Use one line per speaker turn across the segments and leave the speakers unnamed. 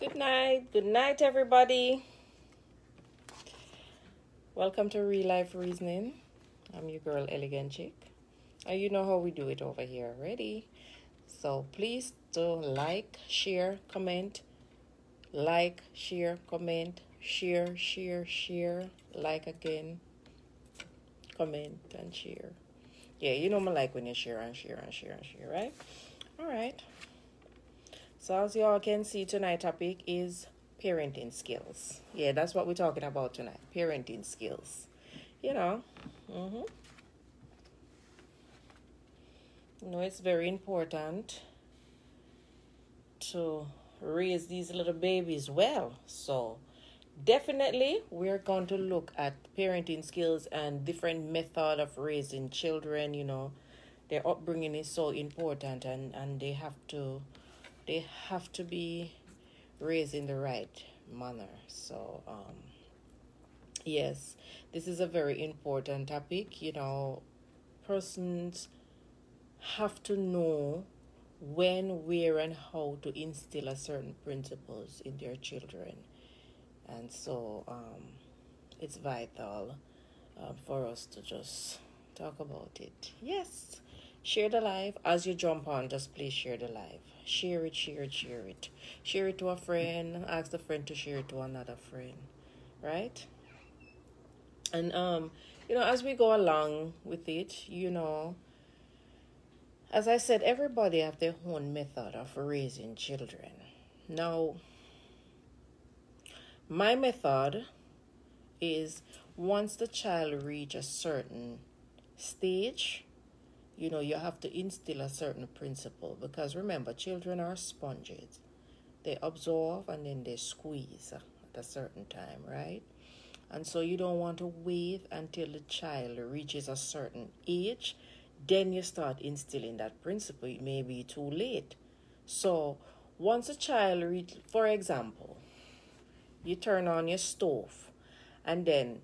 Good night. Good night, everybody. Welcome to Real Life Reasoning. I'm your girl, Elegant Chic. And you know how we do it over here already. So please do like, share, comment, like, share, comment, share, share, share, like again, comment, and share. Yeah, you know me like when you share and share and share and share, right? All right. So as you all can see, tonight topic is parenting skills. Yeah, that's what we're talking about tonight. Parenting skills. You know. Mm-hmm. You know, it's very important to raise these little babies well. So definitely we're going to look at parenting skills and different method of raising children, you know. Their upbringing is so important and, and they have to they have to be raised in the right manner. So, um, yes, this is a very important topic. You know, persons have to know when, where, and how to instill a certain principles in their children, and so um, it's vital uh, for us to just talk about it. Yes, share the live as you jump on. Just please share the live share it, share it, share it. Share it to a friend, ask the friend to share it to another friend, right? And um, you know, as we go along with it, you know, as I said, everybody have their own method of raising children. Now, my method is once the child reach a certain stage, you know, you have to instill a certain principle because remember, children are sponges. They absorb and then they squeeze at a certain time, right? And so you don't want to wait until the child reaches a certain age, then you start instilling that principle. It may be too late. So once a child reach, for example, you turn on your stove and then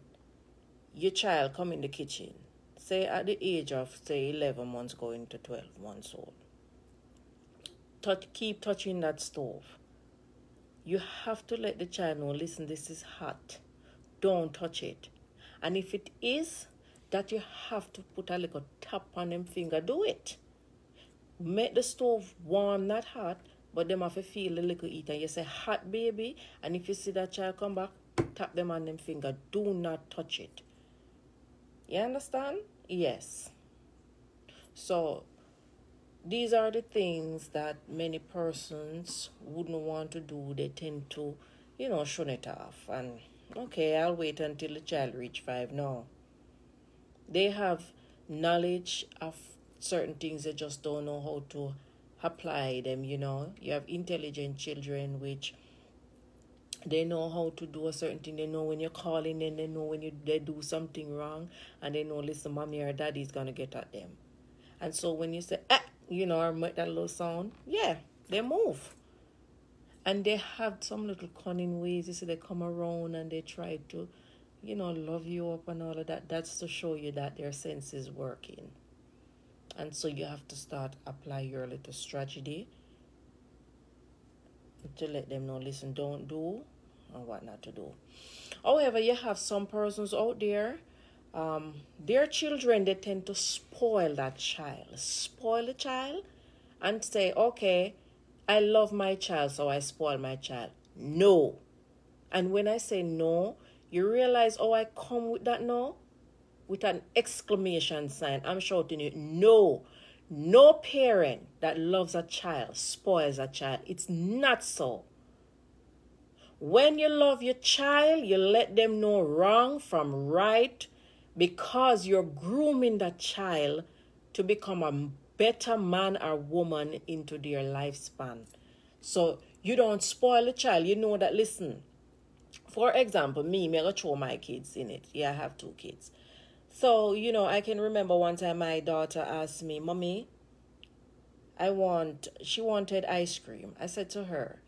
your child come in the kitchen say at the age of say 11 months going to 12 months old touch keep touching that stove. You have to let the child know listen this is hot. Don't touch it. And if it is that you have to put a little tap on them finger do it. Make the stove warm not hot but them have to feel a little heat. And you say hot baby. And if you see that child come back tap them on them finger do not touch it. You understand Yes. So these are the things that many persons wouldn't want to do. They tend to, you know, shun it off. And okay, I'll wait until the child reach five. No. They have knowledge of certain things, they just don't know how to apply them, you know. You have intelligent children which they know how to do a certain thing. They know when you're calling and they know when you they do something wrong and they know listen, mommy or daddy's gonna get at them. And so when you say ah, you know, or make that little sound, yeah, they move. And they have some little cunning ways. You see they come around and they try to, you know, love you up and all of that. That's to show you that their sense is working. And so you have to start apply your little strategy to let them know listen don't do what not to do. However, you have some persons out there, um, their children, they tend to spoil that child, spoil the child, and say, okay, I love my child, so I spoil my child. No. And when I say no, you realize, oh, I come with that no? With an exclamation sign. I'm shouting it, no. No parent that loves a child spoils a child. It's not so. When you love your child, you let them know wrong from right because you're grooming that child to become a better man or woman into their lifespan. So you don't spoil the child. You know that, listen, for example, me, me, I throw my kids in it. Yeah, I have two kids. So, you know, I can remember one time my daughter asked me, Mommy, I want, she wanted ice cream. I said to her,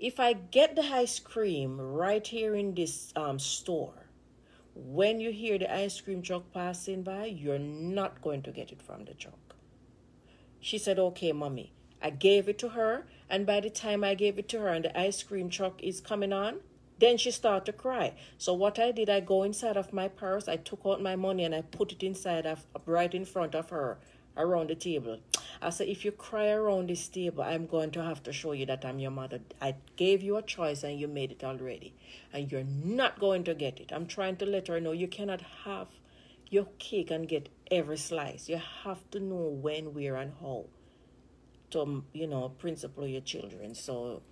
if I get the ice cream right here in this um, store, when you hear the ice cream truck passing by, you're not going to get it from the truck. She said, okay, mommy, I gave it to her, and by the time I gave it to her and the ice cream truck is coming on, then she started to cry. So what I did, I go inside of my purse, I took out my money and I put it inside of right in front of her around the table. I said, if you cry around this table, I'm going to have to show you that I'm your mother. I gave you a choice and you made it already. And you're not going to get it. I'm trying to let her know you cannot have your cake and get every slice. You have to know when, where, and how to, you know, principle your children. So,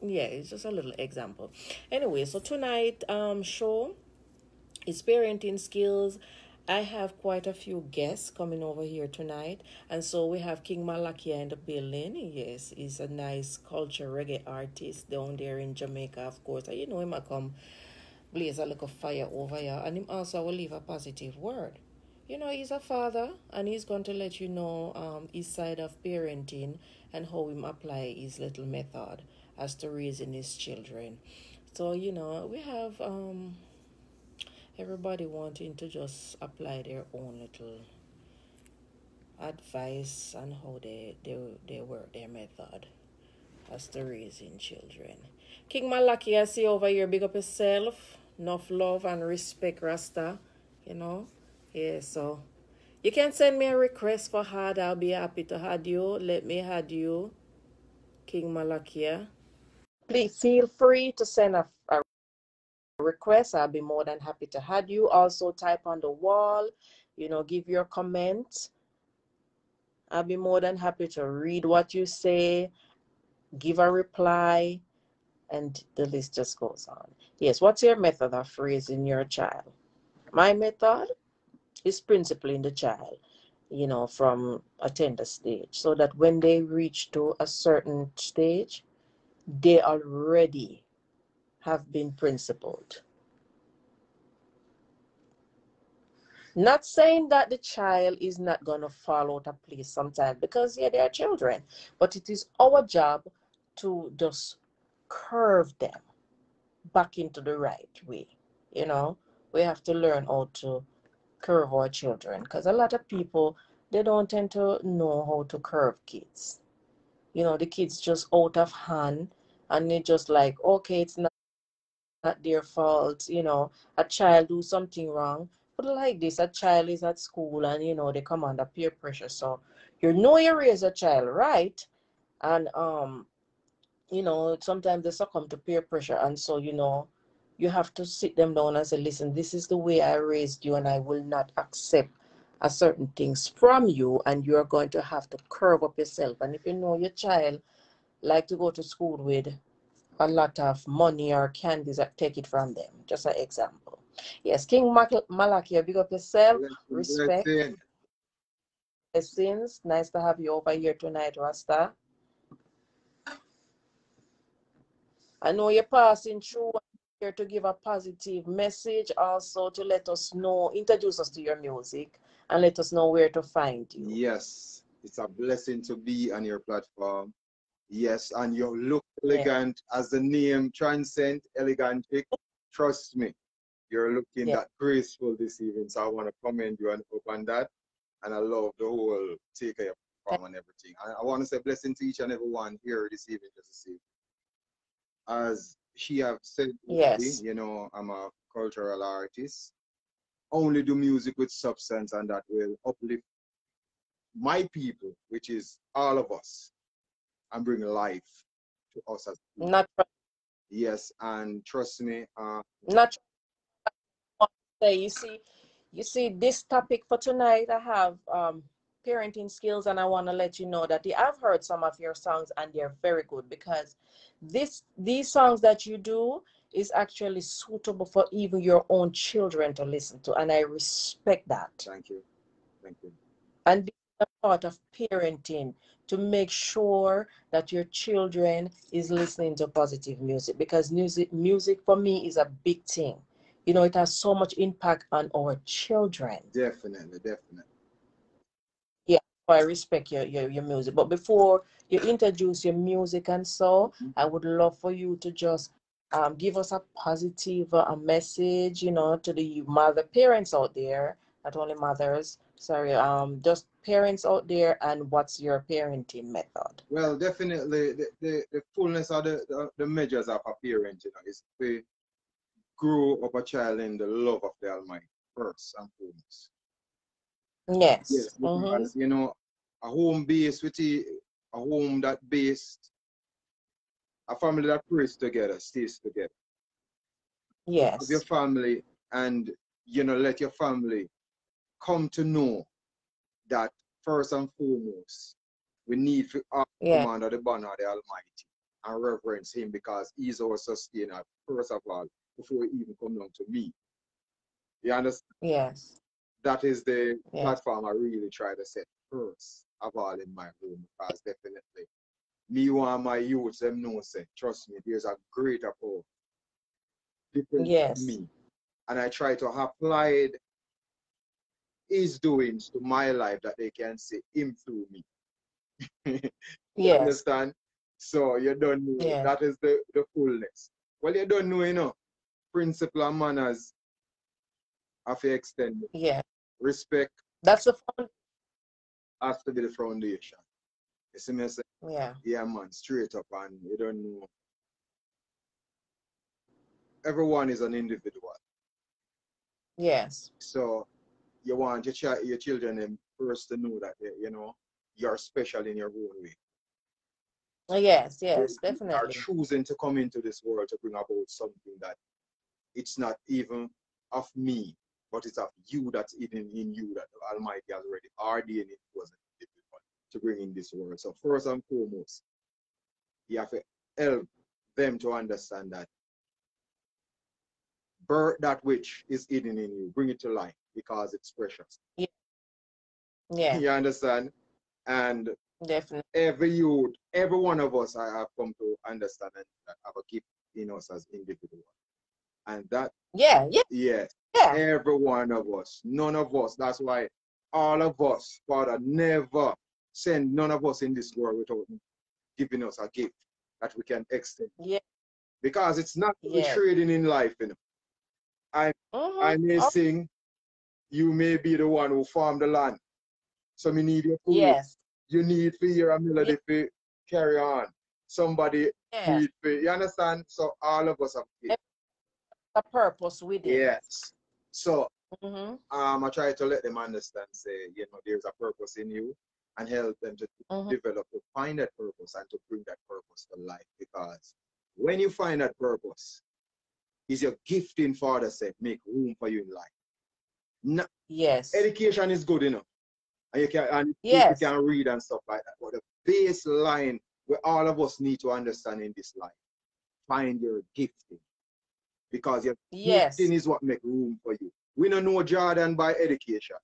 yeah, it's just a little example. Anyway, so tonight um show is parenting skills I have quite a few guests coming over here tonight. And so we have King Malakia in the building. Yes, he's a nice culture reggae artist down there in Jamaica, of course. And you know him, I come blaze a little fire over here. And him also will leave a positive word. You know, he's a father and he's going to let you know um, his side of parenting and how him apply his little method as to raising his children. So, you know, we have um everybody wanting to just apply their own little advice on how they, they, they work their method as to raising children. King Malaki, I see over here, big up yourself. Enough love and respect, Rasta. You know? Yeah, so you can send me a request for had. I'll be happy to have you. Let me have you, King Malakia. Please feel free to send a, request, I'll be more than happy to have you. Also, type on the wall, you know, give your comment. I'll be more than happy to read what you say, give a reply, and the list just goes on. Yes, what's your method of raising your child? My method is principally in the child, you know, from a tender stage, so that when they reach to a certain stage, they are ready have been principled. Not saying that the child is not going to fall out of place sometimes because, yeah, they are children, but it is our job to just curve them back into the right way. You know, we have to learn how to curve our children because a lot of people they don't tend to know how to curve kids. You know, the kids just out of hand and they just like, okay, it's not not their fault, you know, a child do something wrong. But like this, a child is at school and you know they come under peer pressure. So you know you raise a child, right? And um, you know, sometimes they succumb to peer pressure, and so you know, you have to sit them down and say, listen, this is the way I raised you, and I will not accept a certain things from you, and you're going to have to curb up yourself. And if you know your child like to go to school with a lot of money or candies that take it from them. Just an example. Yes, King Mal- Malachi, big up yourself. Respect. Blessings. Nice to have you over here tonight, Rasta. I know you're passing through here to give a positive message, also to let us know, introduce us to your music, and let us know where to find you.
Yes, it's a blessing to be on your platform. Yes, and you look elegant yeah. as the name transcend elegant. Trust me, you're looking yeah. that graceful this evening. So I want to commend you and hope on that. And I love the whole take of your and everything. I, I want to say blessing to each and every one here this evening just to see. As she have said,
yes.
you know, I'm a cultural artist. Only do music with substance and that will uplift my people, which is all of us and bring life to us as
people. Not
yes, and trust me. Uh,
not say you see, you see this topic for tonight. I have um, parenting skills, and I want to let you know that I've heard some of your songs, and they're very good because this these songs that you do is actually suitable for even your own children to listen to, and I respect that.
Thank you, thank you.
And a part of parenting to make sure that your children is listening to positive music because music music for me is a big thing. You know it has so much impact on our children.
Definitely definitely.
Yeah i respect your, your, your music. But before you introduce your music and so mm-hmm. i would love for you to just um, give us a positive uh, a message you know to the mother parents out there not only mothers sorry, um, just parents out there and what's your parenting method?
Well, definitely the, the, the fullness of the, the, the measures of a parent, you know, is to grow up a child in the love of the Almighty first and foremost.
Yes.
Yes,
Mm-hmm.
you know, a home based with a, a home that based, a family that prays together, stays together.
Yes.
With your family and you know, let your family come to know that first and foremost, we need to
Yeah.
come under the banner of the Almighty and reverence Him because He's our sustainer, first of all, before He even come down to me. You understand?
Yes.
That is the
Yeah.
platform I really try to set first of all in my home because definitely me want my youth them know say, trust me, there's a greater power. Different
Yes.
me. And I try to apply his doings to my life that they can see him through me. you
Yes.
understand? So you don't know that is the, the fullness. Well, you don't know, you know, principle and manners have to extend.
Yeah.
Respect
That's the fun.
has to be the foundation. You see me say,
Yeah.
yeah man, straight up and you don't know. Everyone is an individual.
Yes.
So you want your child, your children them first to know that you know you're special in your own way.
Oh, yes. Yes.
You are choosing to come into this world to bring about something that it's not even of me, but it's of you that's hidden in you that Almighty has already ordained it was to bring in this world. So first and foremost, you have to help them to understand that birth that which is hidden in you, bring it to light because it's precious.
Yeah. yeah.
You understand? And
Definitely.
every youth, every one of us, I have come to understand and that have a gift in us as individuals. And that,
Yeah. Yeah.
yes,
Yeah.
every one of us, none of us. That's why all of us, Father, never send none of us in this world without giving us a gift that we can extend.
Yeah.
Because it's not
Yeah.
trading in life, you know. I
Mhm.
may
Oh,
sing, you may be the one who farmed the land. So me need your food.
yes.
You need to hear a melody to carry on. Somebody
Yeah.
need to, you understand? So all of us have.
A purpose with it.
Yes. So
hmm
um, I try to let them understand, say, you know, there's a purpose in you and help them to
Mhm.
develop, to find that purpose and to bring that purpose to life. Because when you find that purpose, is your gifting, Father said, make room for you in life. No,
Yes.
education is good enough. And you can and
Yes.
you can read and stuff like that. But the baseline where all of us need to understand in this life, find your gifting. Because your
Yes.
gifting is what make room for you. We don't know Jordan by education.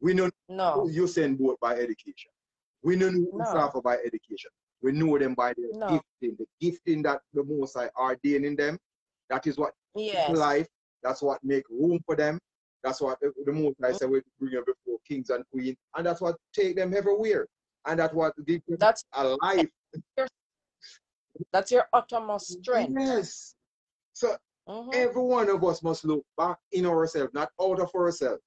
We don't know
No.
Usain Bolt by education. We don't know
No.
Mustafa by education. We know them by their
No.
gifting. The gifting that the Most High ordained in them. That is what
Yes.
life. That's what make room for them. That's what the, the most I say we bring them before kings and queens, and that's what take them everywhere, and that's what give them
That's
a life.
that's your uttermost strength.
Yes. So
Mhm.
every one of us must look back in ourselves, not out of ourselves,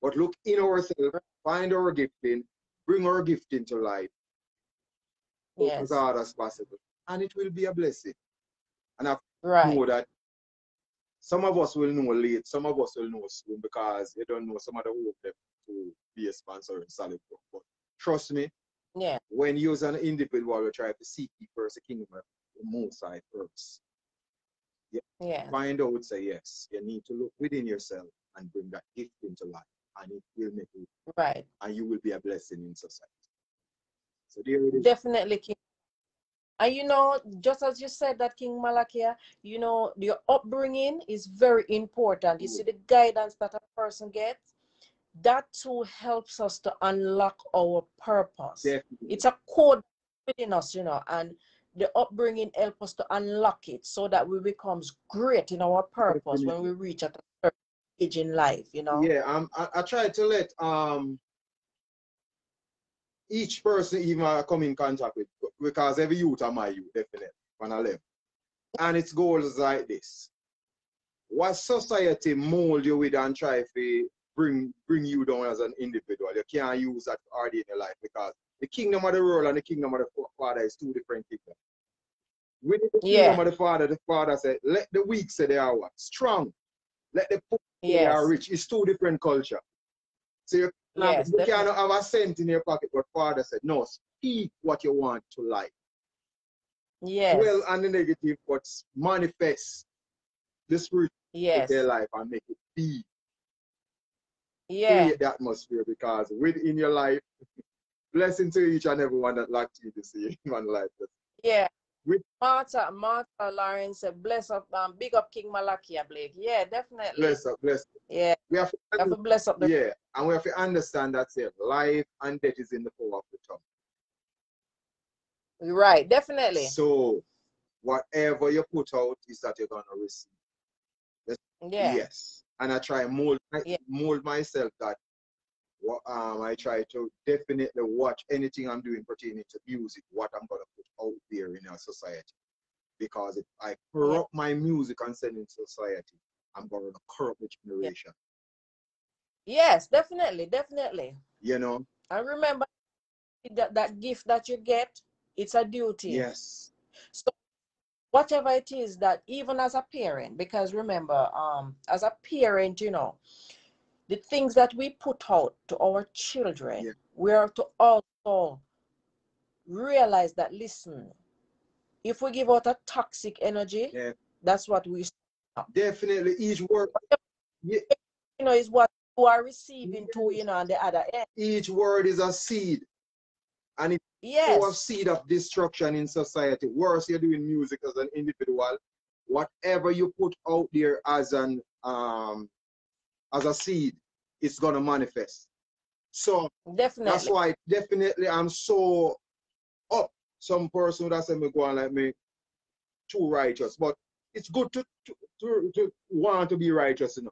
but look in ourselves, find our gifting, bring our gifting to life
Yes.
as hard as possible, and it will be a blessing. And I
Right.
know that some of us will know late, some of us will know soon because they don't know some of the hope them to be a sponsor in solid rock. But trust me,
Yeah.
when you as an individual will try to seek ye first the kingdom of the most high first.
Yeah.
Find out, say yes. You need to look within yourself and bring that gift into life. And it will make you
Right.
and you will be a blessing in society. So there it is.
Definitely, King. And you know, just as you said that King Malakia, you know, your upbringing is very important. You see the guidance that a person gets, that too helps us to unlock our purpose.
Definitely.
It's a code within us, you know, and the upbringing helps us to unlock it so that we becomes great in our purpose when we reach at a certain age in life, you know.
Yeah, um, I, I try to let um each person even I come in contact with because every youth are my youth, definitely, when I live. And its goals like this. What society mold you with and try to bring bring you down as an individual. You can't use that already in your life because the kingdom of the world and the kingdom of the Father is two different kingdoms. With the
Yeah.
kingdom of the Father, the Father said, let the weak say they are what? Strong. Let the poor say they are rich. It's two different culture. So you, cannot-
Yes,
you cannot have a cent in your pocket, but Father said, no, speak what you want to life.
Yes.
Well and the negative, but manifest the spirit in
yes.
their life and make it be.
Yeah.
Create the atmosphere because within your life, blessing to each and everyone that locked you to see one life.
Yeah.
With-
Martha, Martha Lawrence said, bless up, um, big up King Malakia Blake. Yeah, definitely.
Bless up, bless. Up.
Yeah,
We have to,
have to bless up the
yeah, and we have to understand that say, life and death is in the power of the tongue.
Right, definitely.
So whatever you put out is that you're gonna receive.
Yeah.
Yes. And I try mold my,
Yeah.
mold myself that what um I try to definitely watch anything I'm doing pertaining to music, what I'm gonna put out there in our society. Because if I corrupt my music and send it to society, I'm gonna corrupt the generation.
Yes, definitely, definitely.
You know?
And remember that that gift that you get, it's a duty.
Yes.
So whatever it is that even as a parent, because remember, um, as a parent, you know, the things that we put out to our children,
Yeah.
we are to also realize that listen, if we give out a toxic energy,
Yeah.
that's what we
Definitely each word
you know is what you are receiving to you know on the other end.
each word is a seed. And if you have
Yes.
seed of destruction in society, worse you're doing music as an individual, whatever you put out there as an um as a seed, it's gonna manifest. So that's
Definitely.
why definitely I'm so up. Some person would have said me go on like me too righteous, but it's good to to, to, to want to be righteous, know.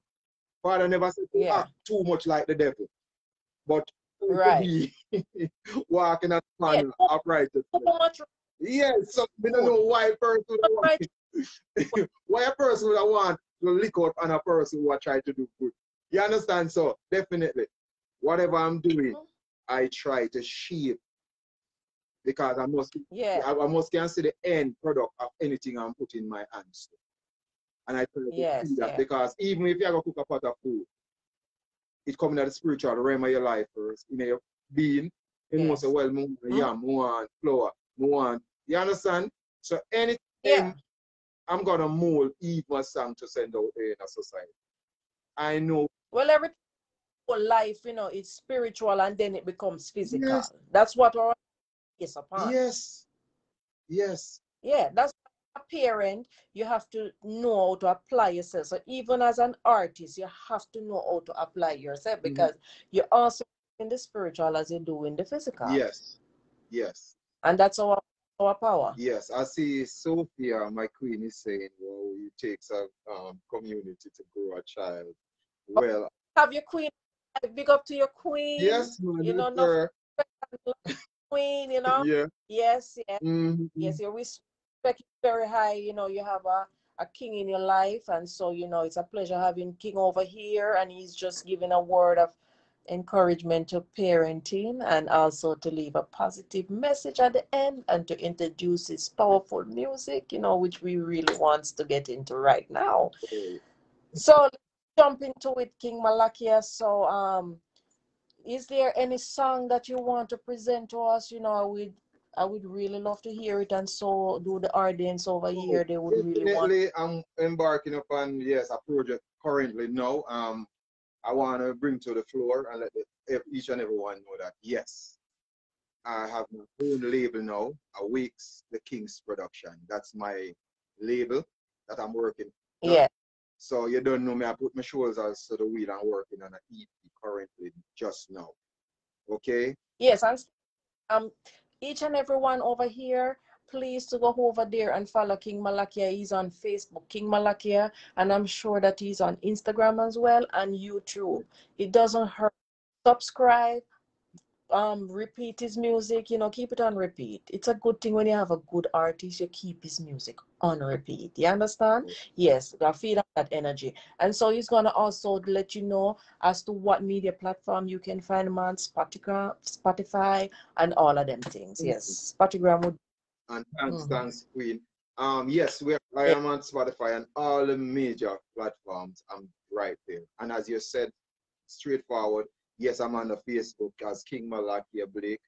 Father never said to
Yeah.
act too much like the devil, but
Right.
walking at the
Yeah,
man righteousness.
Too
Yes, so we don't know why a person would want, why a person would want to lick out on a person who trying to do good. You understand? So definitely, whatever I'm doing,
Mhm.
I try to shape because I must
Yeah.
I, I must can see the end product of anything I'm putting my hands to. And I try to
Yes,
see that
yeah.
because even if you're gonna cook a pot of food, it coming out the spiritual realm of your life first, in your being. You know,
Yes.
say, well, more
Mhm.
yam, more want flour, more want. You understand? So anything
Yeah.
I'm gonna mold even song to send out in a society. I know
Well, everything whole life, you know, it's spiritual and then it becomes physical.
Yes.
That's what our is upon.
yes, yes,
Yeah, that's a parent, you have to know how to apply yourself. So even as an artist, you have to know how to apply yourself
Mhm.
because you also in the spiritual as you do in the physical.
yes, yes.
And that's our our power.
Yes, I see Sophia, my queen, is saying, well, it takes a um, community to grow a child. Well,
Have your queen big up to your queen.
yes, man,
You know,
yes,
no
sir.
queen, you know.
Yeah.
Yes, yes.
mhm,
Yes, you respect it very high. You know, you have a, a king in your life, and so you know it's a pleasure having King over here, and he's just giving a word of encouragement to parenting and also to leave a positive message at the end and to introduce his powerful music, you know, which we really wants to get into right now. So jump into it, King Malakia. So um is there any song that you want to present to us? You know, would I would really love to hear it, and so do the audience over
Oh,
here. They would really want.
I'm embarking upon yes a project currently now. Um, I want to bring to the floor and let the, each and everyone know that yes, I have my own label now. Awakes the Kings Production. That's my label that I'm working.
Yeah,
So you don't know me. I put my shoulders to the wheel and working on an EP currently just now. Okay.
yes, and um, each and everyone over here, please to go over there and follow King Malakia. He's on Facebook, King Malakia, and I'm sure that he's on Instagram as well and YouTube. It doesn't hurt. Subscribe, um repeat his music, you know, keep it on repeat. It's a good thing when you have a good artist, you keep his music on repeat. You understand? Yes, I feed that energy. And so he's gonna also let you know as to what media platform you can find him on Spotify, Spotify, and all of them things. Yes, Spotify would.
And thanks, mm-hmm. thanks, Queen. Um, yes, we are, I am on Spotify and all the major platforms. I'm right there. And as you said, straightforward. Yes, I'm on the Facebook as King Malakia Blake.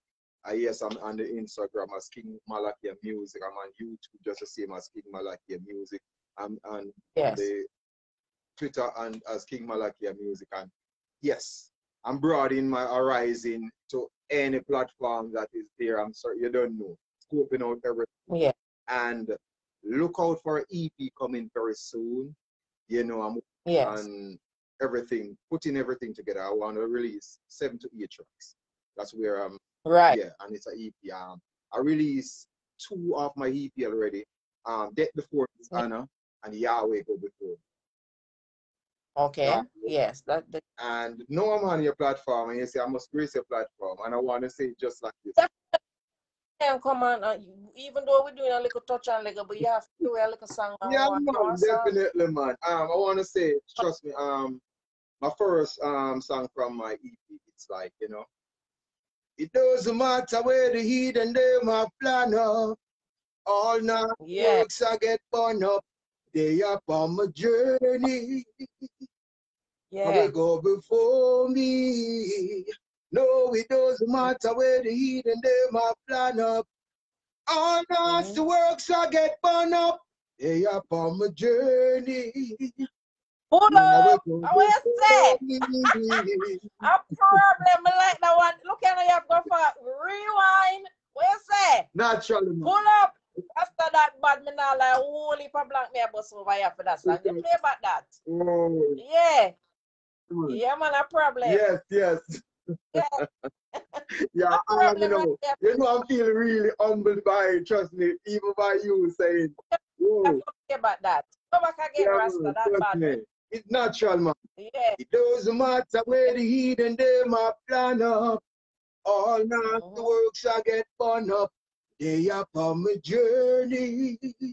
Uh, yes, I'm on the Instagram as King Malakia Music. I'm on YouTube just the same as King Malakia Music. I'm on, yes. the Twitter and as King Malakia Music. And yes, I'm broadening my horizon to any platform that is there. I'm sorry, you don't know. Scoping out everything.
Yeah.
And look out for EP coming very soon. You know, I'm
yes.
on everything, putting everything together. I want to release seven to eight tracks. That's where I'm.
Right.
Yeah, and it's an EP. Um, I released two of my EP already. Um, Death Before Anna and Yahweh Go Before.
Okay. Yeah. Yes. That, that.
And no, I'm on your platform, and you say I must grace your platform, and I want to say just like this.
come on, uh, even though we're doing a little touch on little, but you have to do a little song.
Yeah, man, definitely, man. Um, I want to say, trust me, um, my first um song from my EP, it's like, you know, it doesn't matter where the heat and them have plan up. All night yeah. works I get born up. They up on my journey.
Yeah. They
go before me. No, it doesn't matter where the heat and them have plan up. All night mm-hmm. the works I get born up. They up on my journey.
Hold up. I say. a problem like that one. Look at you have go for rewind. What you say?
Naturally.
Pull up. After that bad me now like holy for blank me a bus over here for that song. You play about that.
Oh.
Yeah. Yeah man a problem.
Yes, yes. Yeah. yeah, I you know, you know, I'm feeling really humbled by it, trust me, even by you saying,
Whoa. about that. Come back again, yeah, Rasta, that bad.
It's natural, man.
Yeah.
It doesn't matter where the heat and them are plan up. All night the works I get fun up. They up on my journey. Mm-hmm.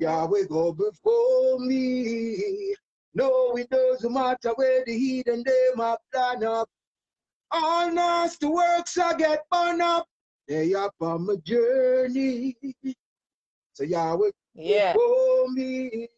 Yahweh go before me. No, it doesn't matter where the heat and them are plan up. All night the works I get fun up. They up on my journey. So Yahweh
yeah.
before me.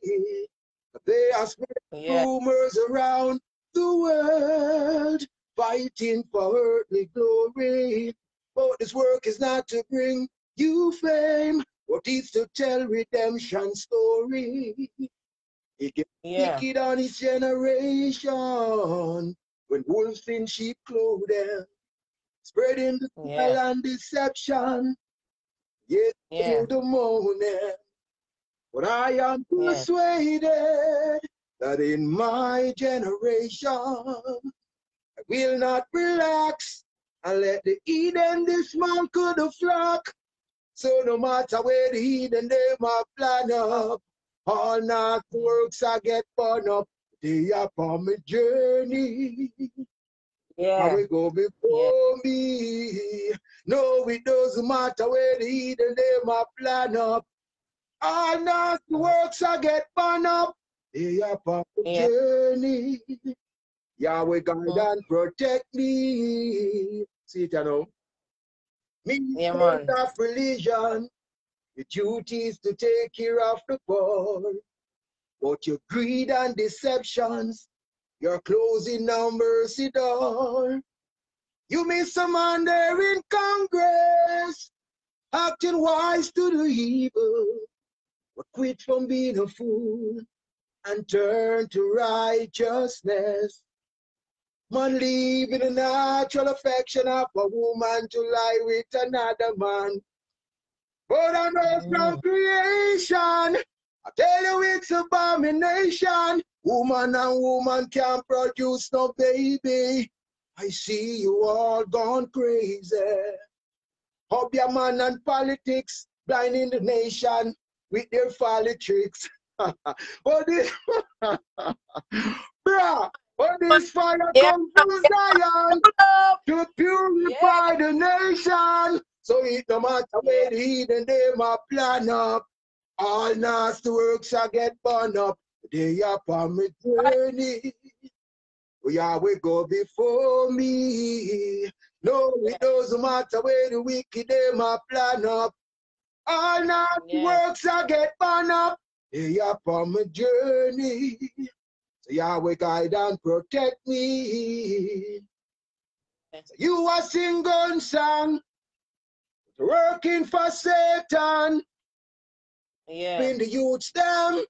They are spreading yeah. rumors around the world, fighting for earthly glory. But this work is not to bring you fame, but it's to tell redemption story. He get yeah. wicked on his generation when wolves in sheep clothing, spreading the yeah. and deception. Yet yeah. till the morning. But I am persuaded that in my generation, I will not relax and let the Eden this man could have flock. So no matter where the Eden they might plan up, all night works I get fun up. They are on my journey.
Yeah.
I will go before yeah. me. No, it doesn't matter where the Eden they might plan up. All nasty works I get born up. They are for yeah. journey. Yahweh guide mm. and protect me. See it, you know. Me
yeah, man.
of religion. The duty is to take care of the poor. But your greed and deceptions, you're closing now mercy door. You miss a man there in Congress, acting wise to the evil but quit from being a fool and turn to righteousness. Man, leaving the natural affection of a woman to lie with another man. But I know from mm. creation, I tell you it's abomination. Woman and woman can't produce no baby. I see you all gone crazy. Hobby man and politics blinding the nation with their folly tricks. but this, bruh, but this fire yeah. comes from Zion to purify the nation. So it no matter where the heathen they my plan up. All nasty works I get burned up. They up on my journey. Yeah, we go before me. No, it doesn't matter where the wicked they my plan up. All nasty yeah. works I get burned up. They up on my journey. So Yahweh guide and protect me. You are singing song, working for Satan.
Yeah.
In the youth them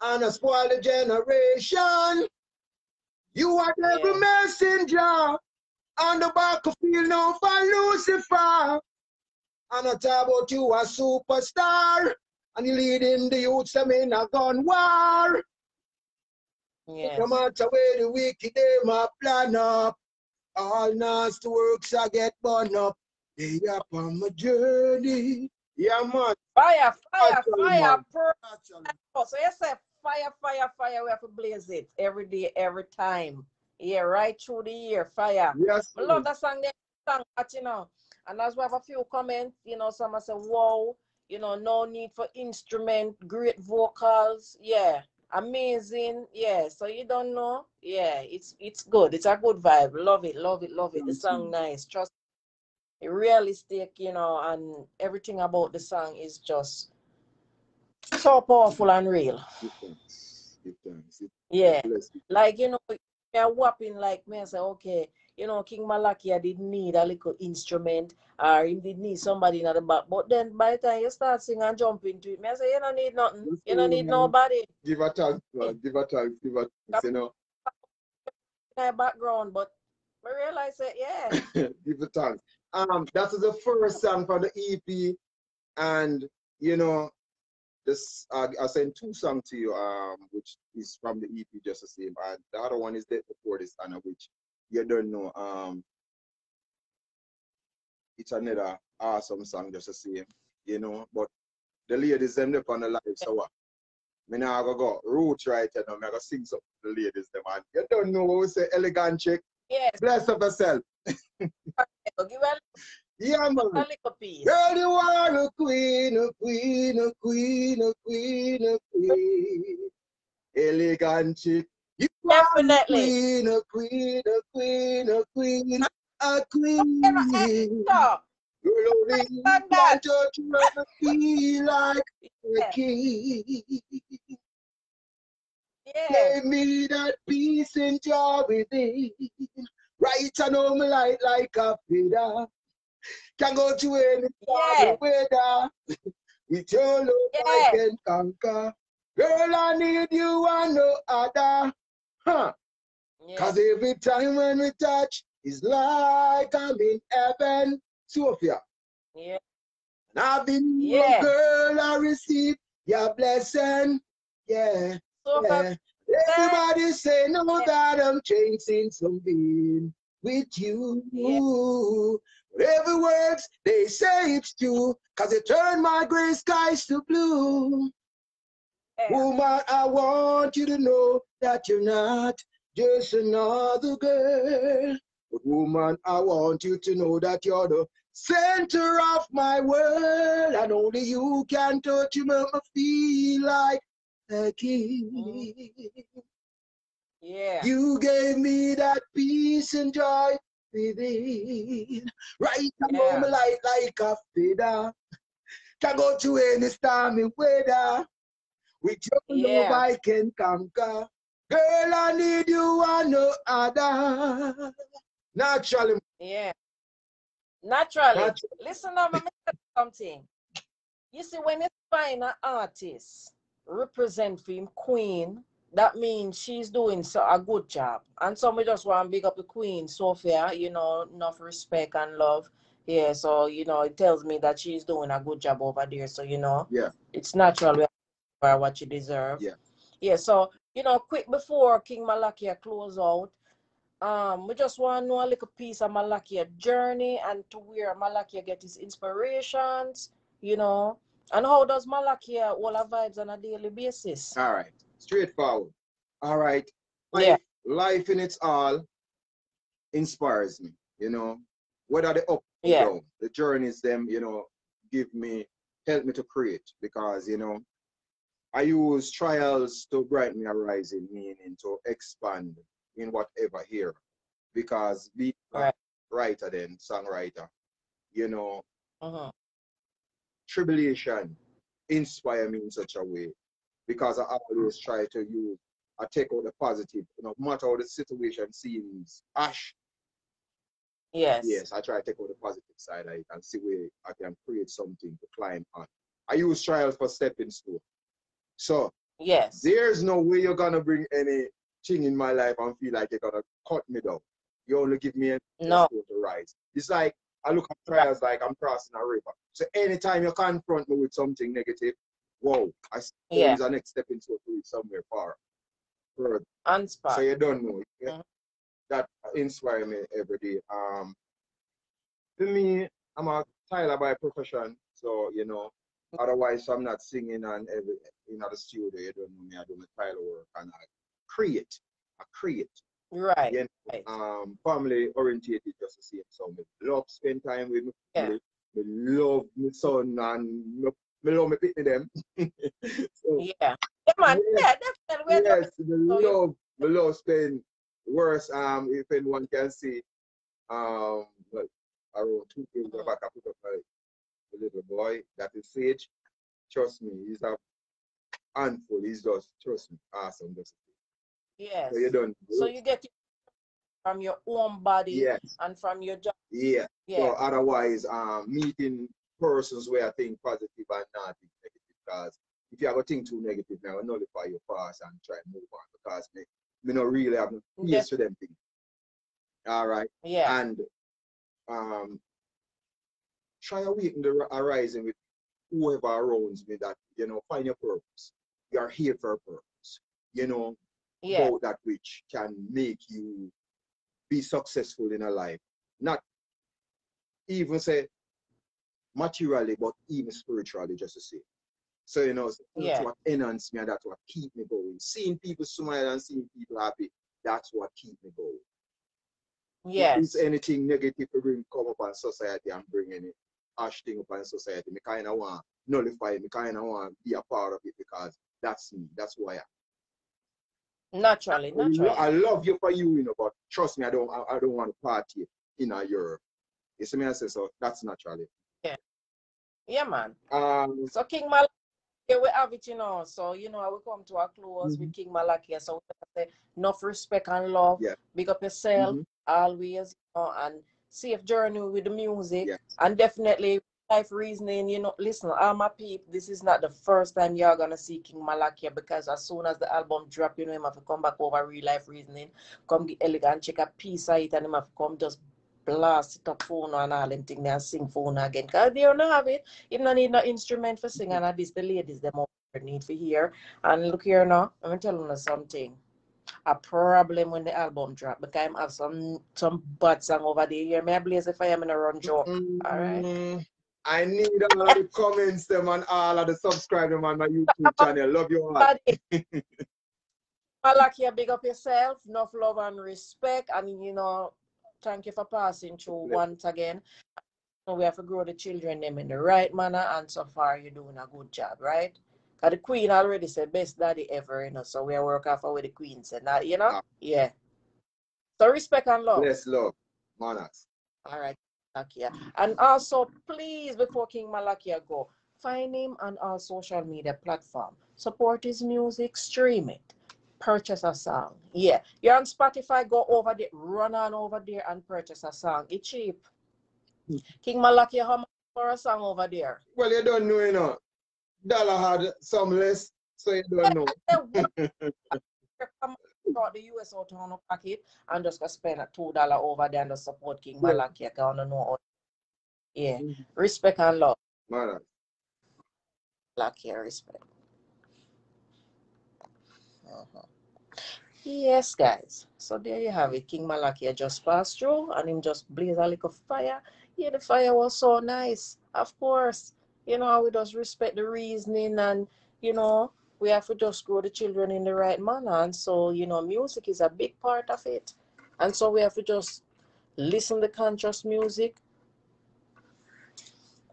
and a spoil the generation. You are the yeah. messenger on the battlefield now for Lucifer. And I talk about you a superstar and you leading the youths them in a gun war.
Yes.
No matter where the wicked they my plan up, all nasty works I get burned up. They up on my journey. Yeah, man.
Fire, fire, fire. Oh, so you say fire, fire, fire. We have to blaze it every day, every time. Yeah, right through the year, fire.
Yes.
I love that song. That song, but you know, and as we have a few comments, you know, someone say, "Wow, you know, no need for instrument, great vocals." Yeah, amazing. Yeah so you don't know. Yeah it's it's good. It's a good vibe. Love it love it love it. The song nice. Trust realistic you know and everything about the song is just so powerful and real. Yeah. like you know you're whopping like me I say okay you know, King Malachi didn't need a little instrument or he didn't need somebody in the back. But then by the time you start singing and jump into it, me I say, you don't need nothing. You don't need nobody.
Give a thanks, man. Give a thanks. Give a thanks, you know.
My background, but I realize that, yeah.
Give a thanks. Um, that is the first song from the EP. And, you know, this uh, I sent two songs to you, um, which is from the EP just the same. And the other one is there before this, and which you don't know. Um, it's another awesome song just the same, you know. But the ladies them up on the live, so what? Me now go go roots right now. Me go sing some the ladies them and you don't know what we say Elegant Chic.
Yes.
Bless up yourself. yeah, man. Girl, you are a queen, a queen, a queen, a queen, a queen. Elegant Chic. You
Definitely.
a queen, a queen, a queen, a queen, a queen. You're only want to feel like a king.
Yeah.
Give me that peace and joy within. Right and home light like a feather. Can go to any yeah. weather. With your love yeah. I can conquer. Girl, I need you and no other. Huh. Cause every time when we touch, it's like I'm in heaven. Sophia.
Yeah.
And I've been yeah. girl, I receive your blessing. Yeah. yeah. Everybody say no yeah. that I'm chasing something with you. Yeah. Whatever works, they say it's true. Cause it turned my gray skies to blue. Woman, I want you to know that you're not just another girl. But woman, I want you to know that you're the center of my world. And only you can touch me, me feel like a king. Mm.
Yeah.
You gave me that peace and joy within. Right yeah. now, light like a feather. Can go to any stormy weather. With your yeah. love I can conquer. Girl, I need you and no other. Naturally.
Yeah. Naturally. Naturally. Listen, to something. You see, when you find an artist represent for him queen, that means she's doing so a good job. And some we just want to big up the queen, Sophia, you know, enough respect and love. Yeah, so you know, it tells me that she's doing a good job over there. So you know,
yeah,
it's natural for what you deserve.
Yeah.
Yeah. So you know, quick before King Malakia close out, um, we just want to know a little piece of Malakia journey and to where Malakia get his inspirations. You know, and how does Malakia all our vibes on a daily basis?
All right. Straightforward. All right.
Life, yeah.
Life in its all inspires me. You know, whether the up
Yeah.
down, the journeys them, you know, give me, help me to create because, you know, I use trials to brighten my rising, meaning to expand in whatever here. Because being a writer then, songwriter, you know,
Mhm.
tribulation inspire me in such a way because I always try to use I take out the positive, you know, no matter how the situation seems ash,
Yes.
yes, I try to take out the positive side of it and see where I can create something to climb on. I use trials for stepping stone. So
Yes.
there's no way you're gonna bring anything in my life and feel like you're gonna cut me down. You only give me a
No.
to rise. It's like I look at trials like I'm crossing a river. So anytime you confront me with something negative, whoa, I see
Yeah.
there's a next step into it to reach somewhere far. further.
On
So you don't know. Yeah.
Mhm.
That inspire me every day. Um, for me, I'm a tailor by profession, so you know. Otherwise, I'm not singing and every in the studio. You don't know me. I do my tailor work and I create. I create.
Right.
Yeah.
right.
Um, family orientated just the same. So me love spend time with my
Yeah.
Me love my son and me, me love me pickney them. so,
Yeah. Yeah, man.
Yes.
Yeah, definitely.
Yes, the
you-
love, the love spend worse. Um, if anyone can see, um, but around two days
Mhm.
back, I put up a little boy that is Sage. Trust me, he's a handful. He's just trust me, awesome. Just
Yes.
so you don't.
So you get from your own body
yes,
and from your job.
yeah.
Yeah.
So otherwise, um, meeting persons where I think positive and not negative. Because if you have a thing too negative, now nullify your past and try and move on. Because me, me not really have no face for them things. All right.
yeah.
and um, try awaken the ri- arising with whoever around me that you know find your purpose. You are here for a purpose. You know
Yeah.
that which can make you be successful in a life. Not even say materially, but even spiritually, just to say. So you know, that's
Yeah.
what enhance me and that's what keep me going. Seeing people smile and seeing people happy, that's what keep me going. If
Yes.
it's anything negative to bring come up on society and bring any ash thing up on society, me kind of want nullify it. Me kind of want be a part of it because that's me. That's who I am.
Naturally.
I
Naturally.
I love you for you, you know, but trust me, I don't. I, I don't want to party in a Europe. You see me? I say so. That's naturally.
Yeah, Yeah, man.
Um,
So King Malachi, we have it, you know. So you know, we come to a close with King Malachi. So we say enough respect and love.
Yeah.
Big up yourself
mhm,
always, you know, and safe journey with the music.
Yes.
And definitely life reasoning, you know, listen, all my peep, this is not the first time you're gonna see King Malachi because as soon as the album drop, you know, him have to come back over real life reasoning, come get Elegant Chic a piece of it, and him have come just blast it up phone and all them thing and sing phone again. Cause they don't have it. Him not need no instrument for singing mm-hmm. and this the ladies them more need for here And look here now, I'm gonna tell you something. A problem when the album drop because I have some some bad song over there. You? I blaze the fire, I'm in a run joke. Alright.
mm, I need all the comments them and all of the subscribe them on my YouTube channel. Love you all.
Malachi, big up yourself. Enough love and respect. And, you know, thank you for passing through once again. We have to grow the children them in the right manner. And so far, you're doing a good job, right? Because the queen already said best daddy ever, you know. So we are working off with the queen said that, you know?
Ah.
Yeah. So respect and love.
Bless love, manners.
All right, Malakia. And also, please, before King Malakia go, find him on all social media platform. Support his music, stream it, purchase a song. Yeah, you're on Spotify. Go over there, run on over there and purchase a song. It's cheap. King Malakia, how much for a song over there?
Well, you don't know, you know. Dollar had some less, so you don't know.
Out the US out on a pocket and just go spend a two dollar over there and just support King. 'cause I don't know. how- Yeah, respect and love.
Manners.
Lucky respect. Uh-huh. Yes, guys. So there you have it. King Malachi just passed through and him just blaze a little fire. Yeah, the fire was so nice. Of course. You know, we just respect the reasoning and, you know, we have to just grow the children in the right manner. And so, you know, music is a big part of it. And so we have to just listen to conscious music,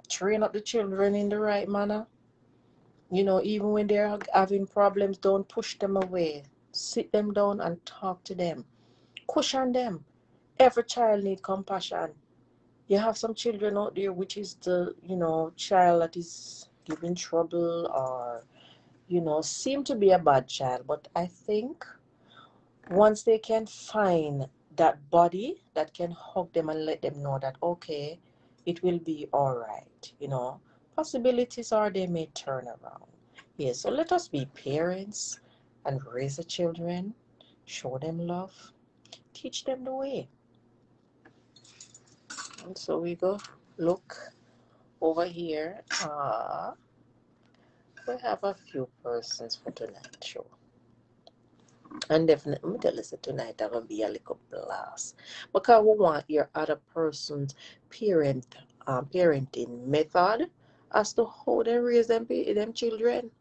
train up the children in the right manner. You know, even when they're having problems, don't push them away. Sit them down and talk to them. Cushion them. Every child need compassion. You have some children out there, which is the, you know, child that is giving trouble or, you know, seem to be a bad child. But I think once they can find that body that can hug them and let them know that, okay, it will be all right, you know, possibilities are they may turn around. Yes, so let us be parents and raise the children, show them love, teach them the way. So we go look over here. Uh, we have a few persons for tonight show. And definitely, let me tell you, tonight I will be a little blast because we want your other person's parent um, parenting method as to how they raise them them children.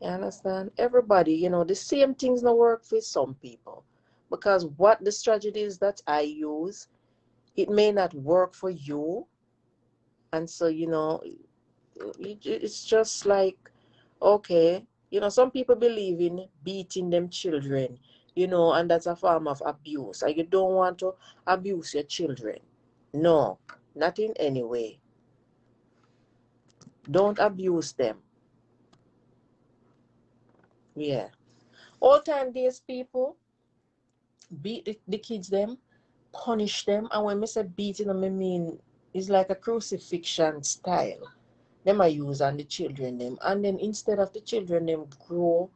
You understand? Everybody, you know, the same things not work for some people. Because what the strategies that I use, it may not work for you. And so, you know, it's just like, okay, you know, some people believe in beating them children, you know, and that's a form of abuse. And you don't want to abuse your children. No, not in any way. Don't abuse them. Yeah. All time these people beat the, the kids them, punish them. And when I say beating them, I mean it's like a crucifixion style. Them I use on the children them. And then instead of the children them grow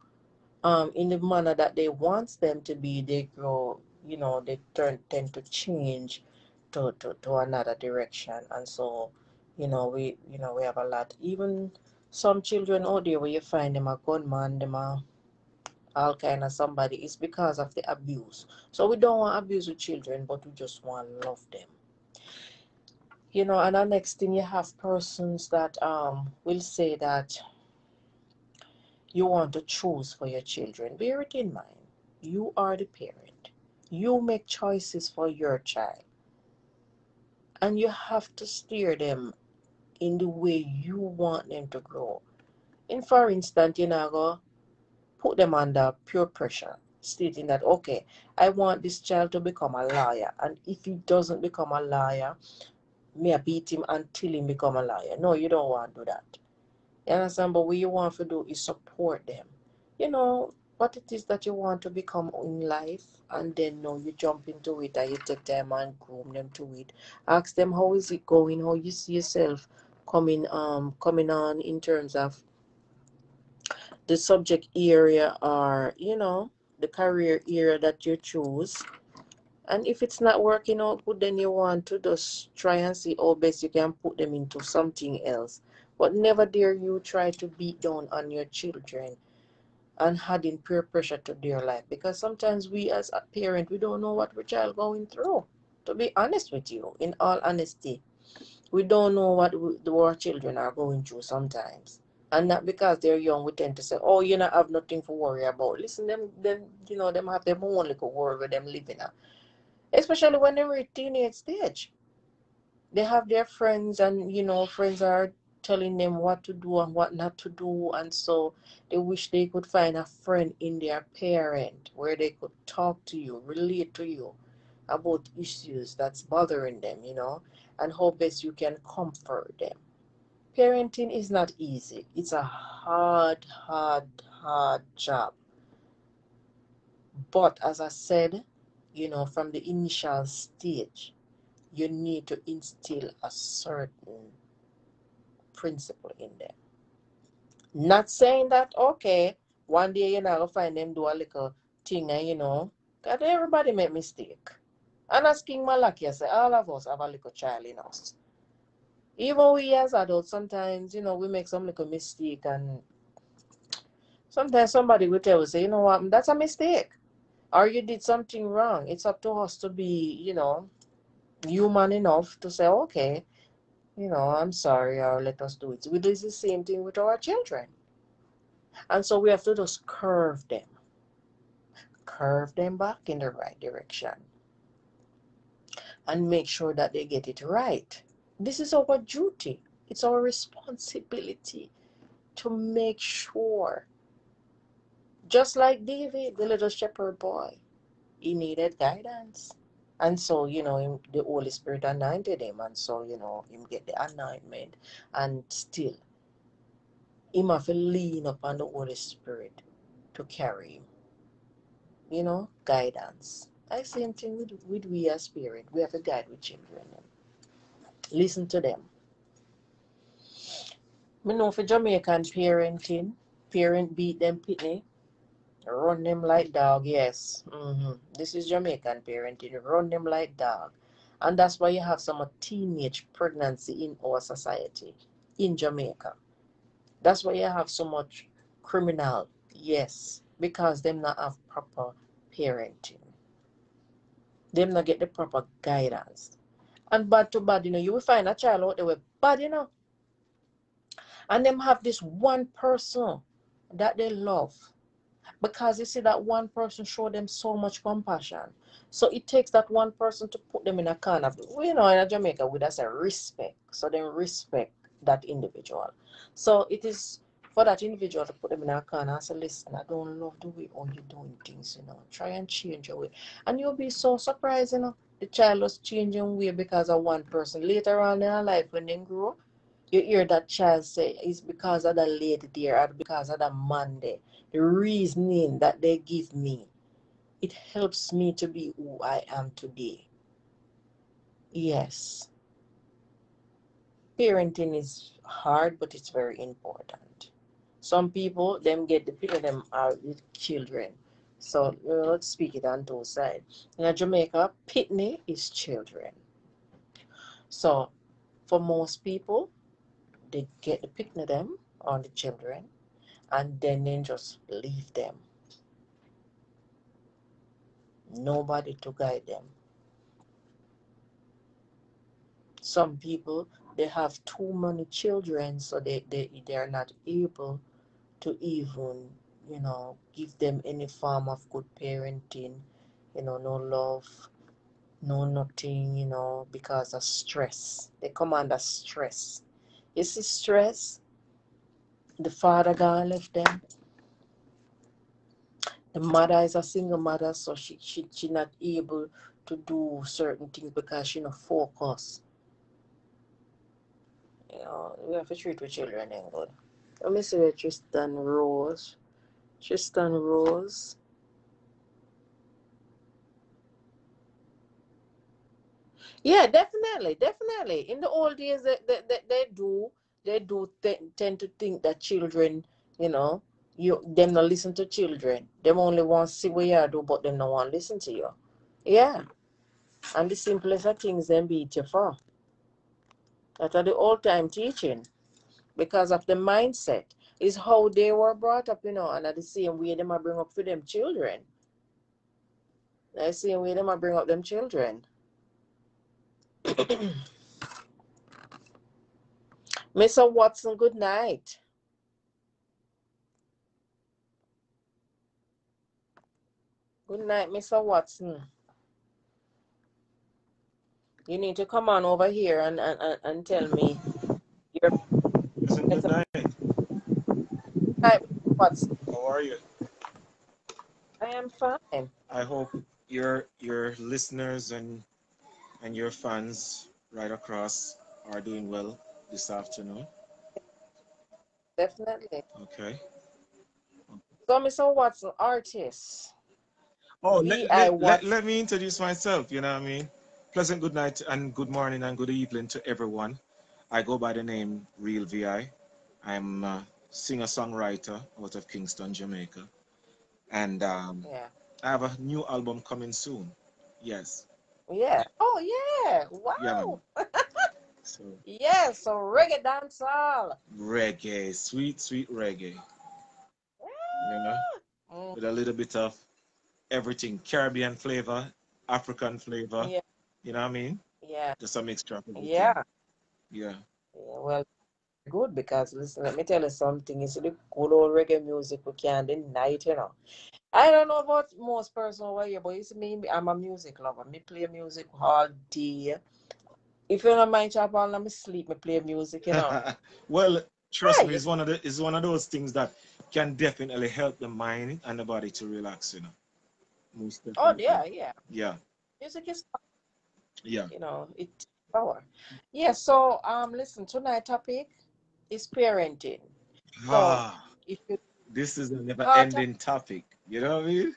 um in the manner that they want them to be, they grow, you know, they turn tend to change to, to, to another direction. And so, you know, we you know, we have a lot. Even some children out there where you find them a gunman, them a all kind of somebody, it's because of the abuse. So we don't want abuse with children, but we just want love them. You know, and the next thing you have persons that um will say that you want to choose for your children. Bear it in mind. You are the parent. You make choices for your child. And you have to steer them in the way you want them to grow. In for instance, you know, put them under pure pressure, stating that, okay, I want this child to become a liar. And if he doesn't become a liar, may I beat him until he become a liar. No, you don't want to do that. You understand? But what you want to do is support them. You know, what it is that you want to become in life and then no you jump into it and you take time and groom them to it ask them how is it going how you see yourself coming um coming on in terms of the subject area or you know the career area that you choose. And if it's not working out good then you want to just try and see how best you can put them into something else. But never dare you try to beat down on your children and adding peer pressure to their life. Because sometimes we as a parent we don't know what our child going through. To be honest with you in all honesty we don't know what we, our children are going through sometimes and not because they're young, we tend to say, oh, you know, I have nothing to worry about. Listen, them, them, you know, them have their own little world with them living now. Especially when they're at teenage stage. They have their friends and, you know, friends are telling them what to do and what not to do. And so they wish they could find a friend in their parent where they could talk to you, relate to you about issues that's bothering them, you know, and how best you can comfort them parenting is not easy. It's a hard, hard, hard job. But as I said, you know, from the initial stage, you need to instill a certain principle in them. Not saying that, okay, one day you're not going to find them do a little thing and, you know, because everybody make mistake. And as King Malachi say, all of us have a little child in us even we as adults, sometimes, you know, we make some little mistake and sometimes somebody will tell us, you know what, that's a mistake. Or you did something wrong. It's up to us to be, you know, human enough to say, okay, you know, I'm sorry, or let us do it. We do the same thing with our children. And so we have to just curve them. Curve them back in the right direction. and make sure that they get it right. This is our duty. It's our responsibility to make sure. Just like David, the little shepherd boy, he needed guidance. And so, you know, the Holy Spirit anointed him. And so, you know, him get the anointment. And still, have to lean upon the Holy Spirit to carry him. You know, guidance. I same thing with, with we as parents. We have to guide with children. Listen to them. Me know for Jamaican parenting, parent beat them pickney, run them like dog. Yes, mm-hmm. this is Jamaican parenting. Run them like dog, and that's why you have some teenage pregnancy in our society in Jamaica. That's why you have so much criminal. Yes, because them not have proper parenting. Them not get the proper guidance. And bad to bad, you know, you will find a child out there with bad, you know. And them have this one person that they love. Because you see that one person show them so much compassion. So it takes that one person to put them in a kind of, you know, in Jamaica, we that's a respect. So they respect that individual. So it is for that individual to put them in a corner and say, listen, I don't love the way all you're doing things, you know. Try and change your way. And you'll be so surprised, you know. The child was changing way because of one person. Later on in life, when they grow, you hear that child say it's because of the lady there or because of the man there. The reasoning that they give me, it helps me to be who I am today. Yes. Parenting is hard, but it's very important. Some people, them get the people them are with children. So let's speak it on two sides. In Jamaica, pickney is children. So for most people, they get the pickney them on the children and then they just leave them. Nobody to guide them. Some people they have too many children so they, they they're not able to even you know give them any form of good parenting you know no love no nothing you know because of stress. They come under stress. You see stress? The father gone left them. The mother is a single mother so she she, she not able to do certain things because she not focus. You know we have to treat with children and good. Let me see Tristan Rose Tristan Rose. Yeah, definitely, definitely. In the old days, they, they, they, they do they do tend to think that children, you know, you them not listen to children. Them only want to see what you do, but them not want to listen to you. Yeah. And the simplest of things them beat you for. That are the old time teaching. Because of the mindset is how they were brought up, you know, and at the same way them I bring up for them children. The same way them I bring up them children. Mr. Watson, good night. Good night, Mr. Watson. You need to come on over here and, and, and tell me your
good night.
Hi, what's
How are you?
I am fine.
I hope your your listeners and and your fans right across are doing well this afternoon.
Definitely.
Okay.
So, Mr. Watson, artist.
Oh, let, let, let, let, me introduce myself. You know what I mean? Pleasant good night and good morning and good evening to everyone. I go by the name Real VI. I'm uh, singer-songwriter out of Kingston, Jamaica. And um,
yeah.
I have a new album coming soon. Yes.
Yeah. Oh, yeah. Wow.
Yeah, so,
yeah, so reggae dancehall.
Reggae, sweet, sweet reggae. Yeah. You know, mm. with a little bit of everything Caribbean flavor, African flavor.
Yeah.
You know what I mean?
Yeah.
Just a mixture of.
Yeah.
Yeah.
Yeah, well, good because listen, let me tell you something. It's the good old reggae music we can't deny it, you know. I don't know about most person over here, but it's me, I'm a music lover. Me play music all day. If you don't mind chop on, let me sleep, me play music, you know.
well, trust right. me, it's one of the it's one of those things that can definitely help the mind and the body to relax, you know.
Most oh yeah, yeah.
Yeah.
Music is
yeah.
You know, it power. Yeah, so um listen, tonight topic is parenting.
So ah, if you this is a never ending topic. You know what I mean?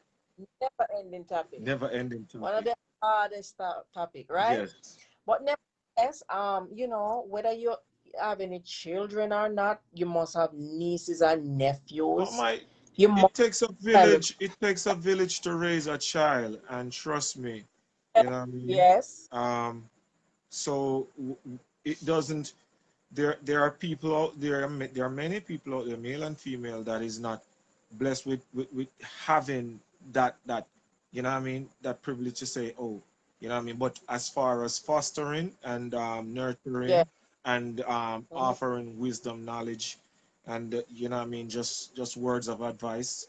Never ending topic.
Never ending topic.
One of the hardest topic, right?
Yes.
But nevertheless, um, you know, whether you have any children or not, you must have nieces and nephews.
Oh my you it takes a village. It takes a village to raise a child, and trust me, you know what I mean.
Yes.
Um, so it doesn't. There, there are people out there. There are many people out there, male and female, that is not blessed with, with, with having that that you know what I mean that privilege to say oh you know what I mean but as far as fostering and um, nurturing yeah. and um, mm-hmm. offering wisdom knowledge and uh, you know what I mean just just words of advice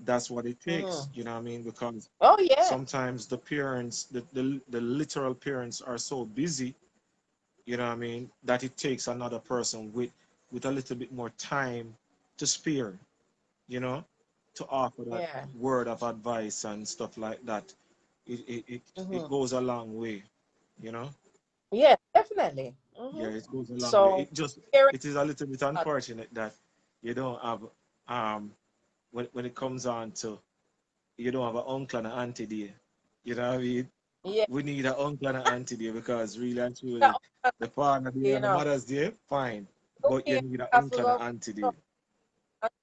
that's what it takes mm-hmm. you know what I mean because
oh yeah
sometimes the parents the, the the literal parents are so busy you know what I mean that it takes another person with with a little bit more time to spare you know, to offer that yeah. word of advice and stuff like that. It it it, mm-hmm. it goes a long way, you know.
Yeah, definitely.
Mm-hmm. Yeah, it goes a long so, way. It just it is a little bit unfortunate that you don't have um when when it comes on to you don't have an uncle and an auntie there. You know what I mean?
Yeah.
We need an uncle and an auntie there because really and truly eh? the father there and the mother's there, fine. But you need an uncle and an auntie there.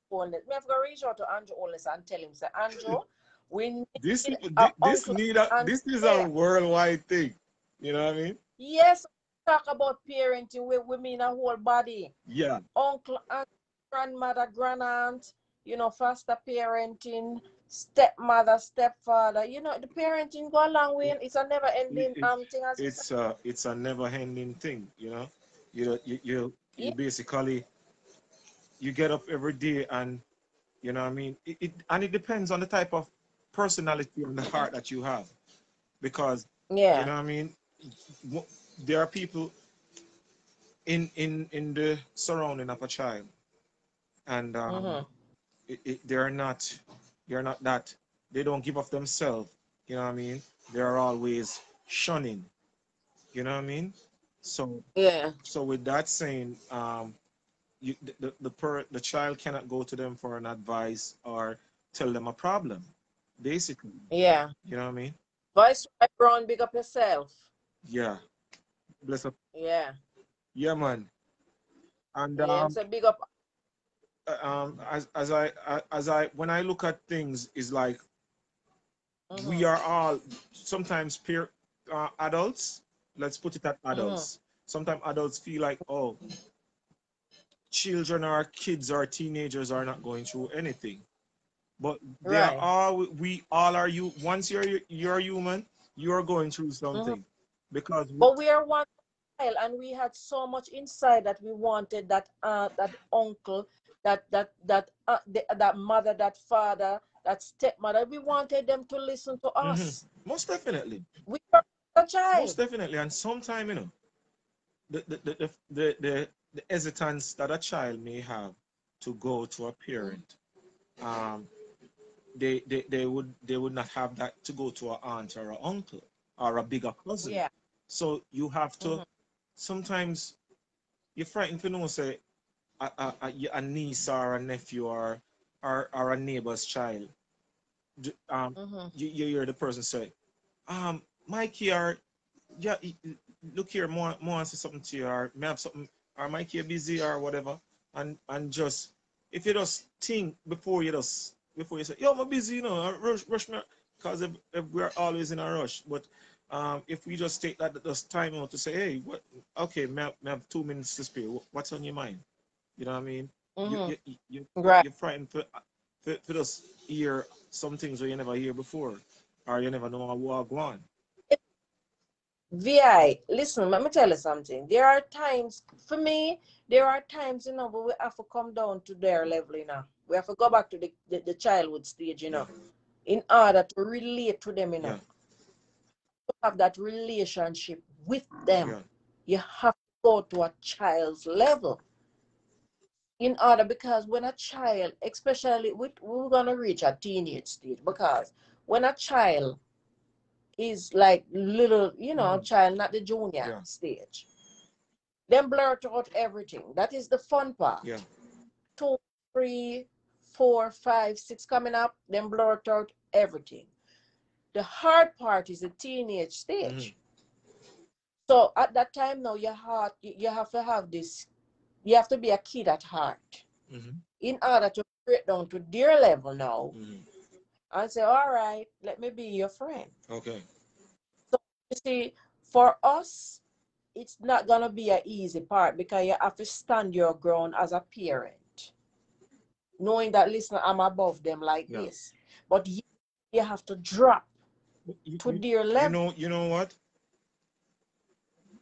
Holness. Me have to reach out to Andrew Holness and tell him, say, Andrew, we need
this this, this need a, this is a worldwide thing. You know what I mean?
Yes, talk about parenting. We, we mean a whole body.
Yeah.
Uncle, aunt, grandmother, grandaunt, you know, foster parenting, stepmother, stepfather. You know, the parenting go a long way. It's a never ending it, um thing.
As it's a it's a never ending thing. You know, you you you, you yeah. basically you get up every day and you know I mean it, it, and it depends on the type of personality and the heart that you have because
yeah
you know I mean there are people in in in the surrounding of a child and um, mm-hmm. It, it, they're not they're not that they don't give of themselves you know what I mean they're always shunning you know what I mean so
yeah
so with that saying um you, the, the, per, the child cannot go to them for an advice or tell them a problem, basically.
Yeah.
You know what I mean?
Vice Brown, big up yourself.
Yeah. Bless up.
Yeah.
Yeah, man. And
yeah, um, so big up.
Uh, um, as as I as I when I look at things, is like mm-hmm. we are all sometimes peer uh, adults. Let's put it at adults. Mm-hmm. Sometimes adults feel like, oh, children or kids or teenagers are not going through anything. But they right. are all we all are you once you're you're human, you're going through something. Mm-hmm. Because
But we are one child and we had so much inside that we wanted that uh that uncle, that that that uh, the, that mother, that father, that stepmother. We wanted them to listen to mm-hmm. us.
Mm-hmm. Most definitely.
We are a child.
Most definitely. And sometimes, you know, the the the the, the, the hesitance that a child may have to go to a parent. Um, they, they, they would they would not have that to go to an aunt or an uncle or a bigger cousin.
Yeah.
So you have to mm-hmm. sometimes you're frightened to know say a, a, a, niece or a nephew or or, or a neighbor's child. Um, mm-hmm. you, you hear the person say, um, Mikey or yeah, look here, more more say something to you or may have something or you busy or whatever, and and just if you just think before you just before you say, yo, I'm busy, you know, rush rush me, because if, if we're always in a rush, but um, if we just take that just time out to say, hey, what, okay, may may I have two minutes to spare. What's on your mind? You know what I mean?
Mm-hmm. You,
you, you,
right.
You're frightened for, for, for just hear some things where you never hear before, or you never know how to go on.
VI, listen, let me tell you something. There are times, for me, there are times, you know, but we have to come down to their level, you know. We have to go back to the, the, the childhood stage, you know, in order to relate to them, you know. Yeah. To have that relationship with them, yeah. you have to go to a child's level in order because when a child especially we, we're going to reach a teenage stage because when a child is like little you know mm. child not the junior yeah. stage then blurt out everything that is the fun part
yeah
two three four five six coming up then blurt out everything the hard part is the teenage stage mm-hmm. so at that time now your heart you have to have this you have to be a kid at heart mm-hmm. in order to break down to their level now mm-hmm. and say, all right, let me be your friend.
Okay.
So you see, for us, it's not gonna be an easy part because you have to stand your ground as a parent, knowing that listen, I'm above them like yeah. this. But you, you have to drop you, to their level.
You know, you know what?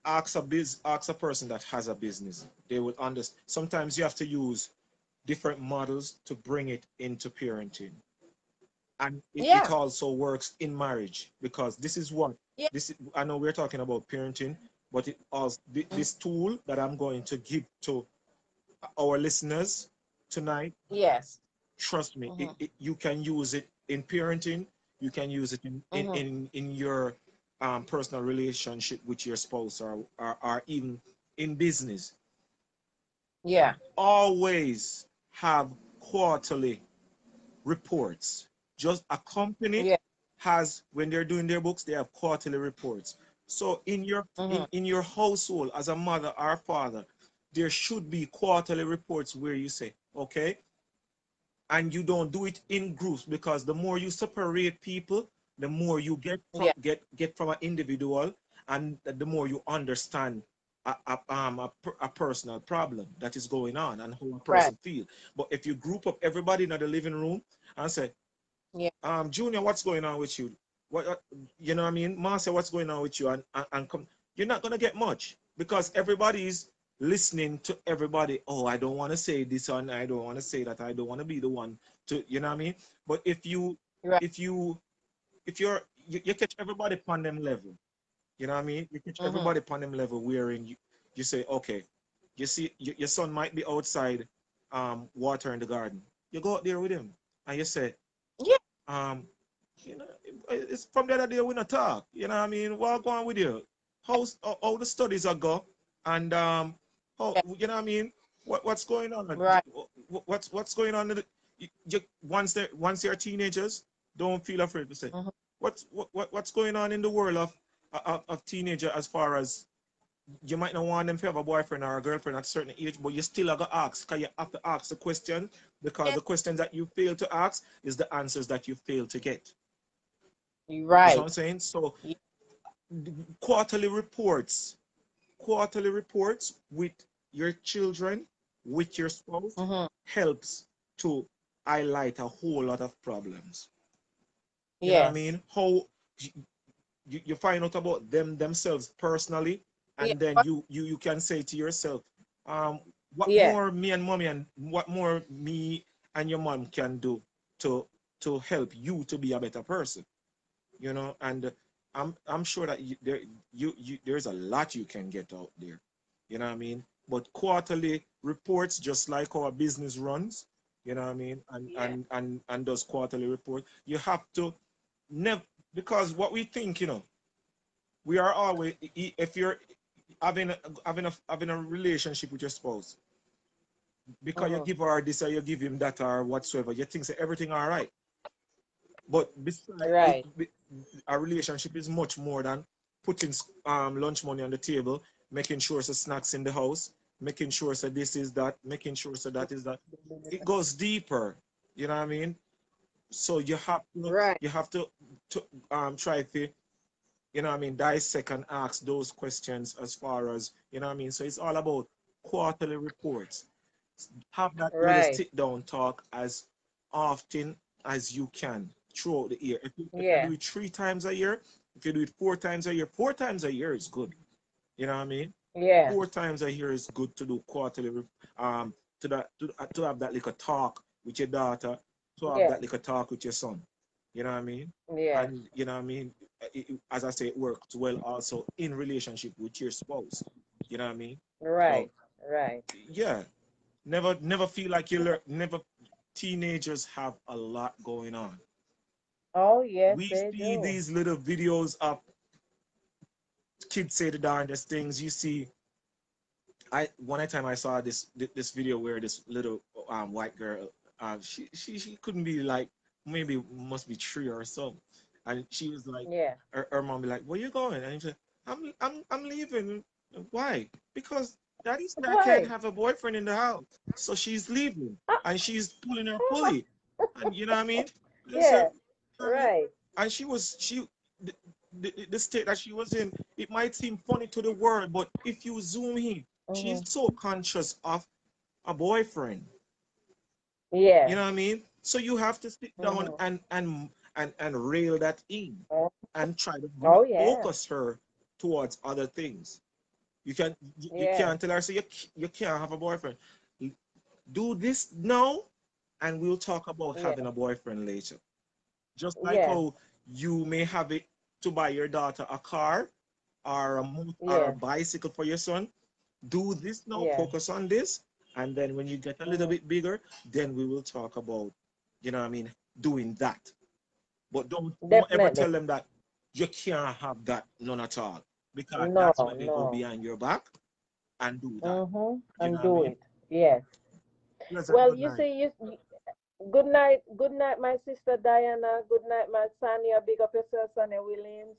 Ask a biz ask a person that has a business they would understand sometimes you have to use different models to bring it into parenting and it, yeah. it also works in marriage because this is what yeah. this is, i know we're talking about parenting but it also this tool that i'm going to give to our listeners tonight
yes
trust me mm-hmm. it, it, you can use it in parenting you can use it in, mm-hmm. in, in, in your um, personal relationship with your spouse or, or, or even in business.
Yeah.
Always have quarterly reports. Just a company yeah. has, when they're doing their books, they have quarterly reports. So in your mm-hmm. in, in your household as a mother or father, there should be quarterly reports where you say, okay, and you don't do it in groups because the more you separate people, the more you get from, yeah. get get from an individual and the more you understand a, a, um, a, a, personal problem that is going on and how a person right. feel. But if you group up everybody in the living room and say,
yeah.
um, Junior, what's going on with you? What, what you know what I mean? Marcia, what's going on with you? And, and, and come, you're not gonna get much because everybody's listening to everybody. Oh, I don't want to say this and I don't want to say that. I don't want to be the one to, you know what I mean? But if you, right. if you if you're you, you, catch everybody upon them level, you know what I mean? You catch mm-hmm. everybody upon them level wearing you, you say, okay, you see you, your son might be outside um water in the garden. You go out there with him and you say,
Yeah.
Um, you know, it's from the other day we not talk. You know what I mean? What going with you? How's all the studies are go and um how you know what I mean? What what's going on?
Right.
What's what's going on? You, you, once they once they're teenagers, don't feel afraid to say. Mm-hmm. What's what, what's going on in the world of, of of teenager as far as you might not want them to have a boyfriend or a girlfriend at a certain age, but you still have to ask because you have to ask the question because yeah. the questions that you fail to ask is the answers that you fail to get.
Right. You
know I'm saying? So yeah. quarterly reports, quarterly reports with your children, with your spouse mm-hmm. helps to highlight a whole lot of problems. You yes. know what I mean? How you, you find out about them themselves personally, and yeah. then you, you you can say to yourself, um, what yeah. more me and mommy and what more me and your mom can do to to help you to be a better person. You know, and I'm I'm sure that you, there you, you there's a lot you can get out there. You know what I mean? But quarterly reports, just like our business runs, you know what I mean, and yeah. and and and does quarterly report, you have to never because what we think, you know, we are always if you're having a, having a having a relationship with your spouse, because uh-huh. you give her this or you give him that or whatsoever, you think that everything all right. But besides,
right.
It, a relationship is much more than putting um, lunch money on the table, making sure the snacks in the house, making sure so this is that, making sure so that is that. It goes deeper. You know what I mean? So you have to, right. you have to, to um, try to, you know I mean, dissect and ask those questions as far as, you know I mean? So it's all about quarterly reports. Have that right. sit down talk as often as you can throughout the year. If you, yeah. if you do it three times a year, If you do it four times a year, four times a year is good. You know what I mean?
Yeah.
Four times a year is good to do quarterly. Um, to that to, to have that little talk with your daughter, to have yeah. that little talk with your son. You know what I mean?
Yeah.
And you know what I mean? It, as I say, it works well also in relationship with your spouse. You know what I mean?
Right. So, right.
Yeah. Never never feel like you learn never teenagers have a lot going on.
Oh yes.
We see
do.
these little videos of kids say the darndest things. You see I one time I saw this this video where this little um, white girl, um, she she she couldn't be like maybe must be three or so, and she was like,
yeah,
her, her mom be like, where you going? And he said, I'm I'm I'm leaving. Why? Because daddy said I can't have a boyfriend in the house, so she's leaving, ah. and she's pulling her pulley, and you know what I mean?
Yeah, right.
And she was she. The, the, the state that she was in, it might seem funny to the world, but if you zoom in, Mm-hmm. She's so conscious of a boyfriend.
Yeah.
You know what I mean? So you have to sit down mm-hmm. and and and and rail that in oh. and try to oh, yeah. focus her towards other things. You can you, yeah. you can't tell her so you you can't have a boyfriend. Do this now, and we'll talk about yeah. having a boyfriend later. Just like how you may have it to buy your daughter a car or a, or a bicycle for your son do this now, focus on this, and then when you get a little mm. bit bigger, then we will talk about, you know I mean, doing that. But don't, don't ever tell them that you can't have that none at all. Because no, that's when they no. go behind your back and do that.
Mm-hmm. And do I mean? it. Yes. well, you night. see, you, good night, good night, my sister Diana. Good night, my Sonia. Big up yourself, Sonia Williams.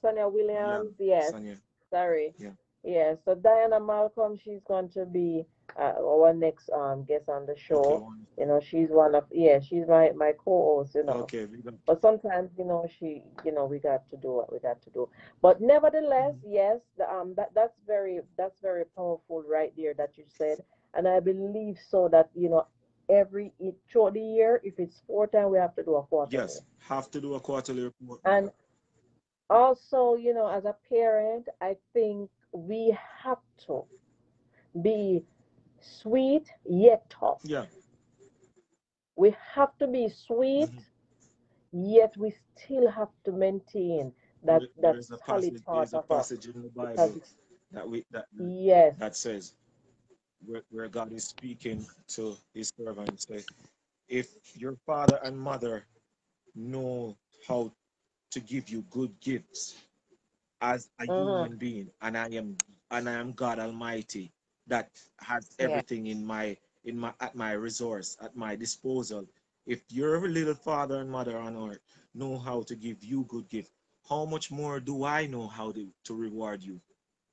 Sonia Williams. Yeah, yes. Sonia. Sorry.
Yeah.
Yeah, so Diana Malcolm, she's going to be uh, our next um guest on the show. Okay. You know, she's one of yeah, she's my my co-host. You know,
okay.
But sometimes you know she, you know, we got to do what we got to do. But nevertheless, mm-hmm. yes, the, um, that that's very that's very powerful right there that you said, and I believe so that you know every throughout the year, if it's four times, we have to do a quarterly.
Yes, have to do a quarterly report.
And also, you know, as a parent, I think we have to be sweet yet tough.
Yeah.
We have to be sweet, mm-hmm. yet we still have to maintain that there, that solid
part there's a passage in the Bible that we that
yes
that says where, where God is speaking to his servant say, if your father and mother know how to give you good gifts, as a uh-huh. human being and I am and I am God Almighty that has everything yeah. in my in my at my resource at my disposal. If your little father and mother on earth know how to give you good gift, how much more do I know how to, to reward you?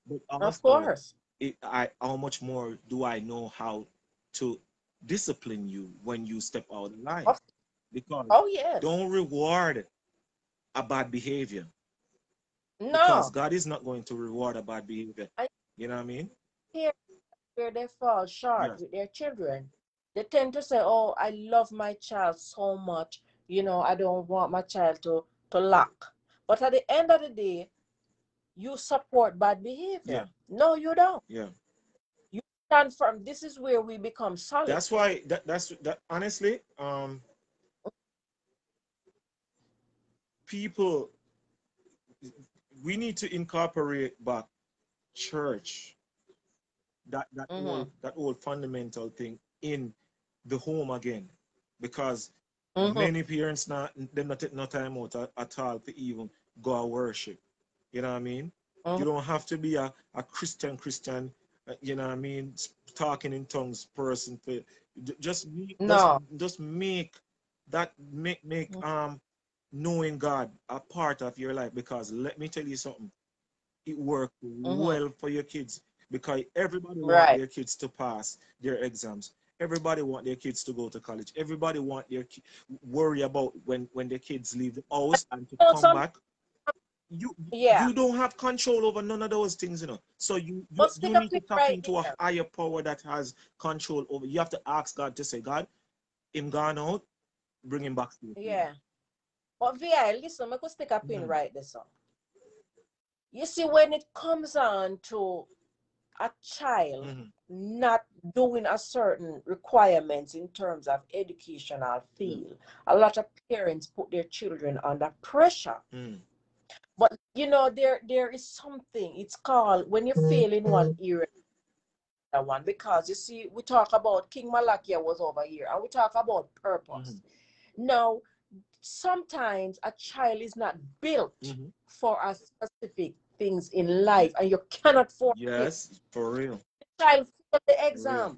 But of course.
It, I how much more do I know how to discipline you when you step out of line? Because
oh yeah,
don't reward a bad behavior.
No.
Because God is not going to reward a bad behavior. I, you know what I mean?
Here, where they fall short yes. with their children. They tend to say, Oh, I love my child so much. You know, I don't want my child to, to lack. But at the end of the day, you support bad behavior.
Yeah.
No, you don't.
Yeah.
You stand firm. This is where we become solid.
That's why that that's that honestly, um people we need to incorporate back church that that mm-hmm. old that old fundamental thing in the home again because mm-hmm. many parents not they not take no time out at, at, all to even go and worship you know what i mean mm-hmm. you don't have to be a, a christian christian uh, you know what i mean talking in tongues person for just no. just, just make that make make mm-hmm. um knowing God a part of your life because let me tell you something, it worked mm-hmm. well for your kids because everybody right. want their kids to pass their exams. Everybody want their kids to go to college. Everybody want their ki- worry about when when their kids leave the house and to come some, back. You yeah. you don't have control over none of those things, you know. So you you, you need to tap right into here. a higher power that has control over. You have to ask God to say, God, him gone out, bring him back.
Yeah. But VI, listen, I could stick a pin mm. right this up. you see, when it comes on to a child mm-hmm. not doing a certain requirements in terms of educational field, mm-hmm. a lot of parents put their children under pressure. Mm. But you know, there there is something. It's called when you fail in one area, one because you see, we talk about King Malakia was over here, and we talk about purpose. Mm-hmm. Now, sometimes a child is not built mm-hmm. for a specific things in life and you cannot force
yes it. for real
the child for the exam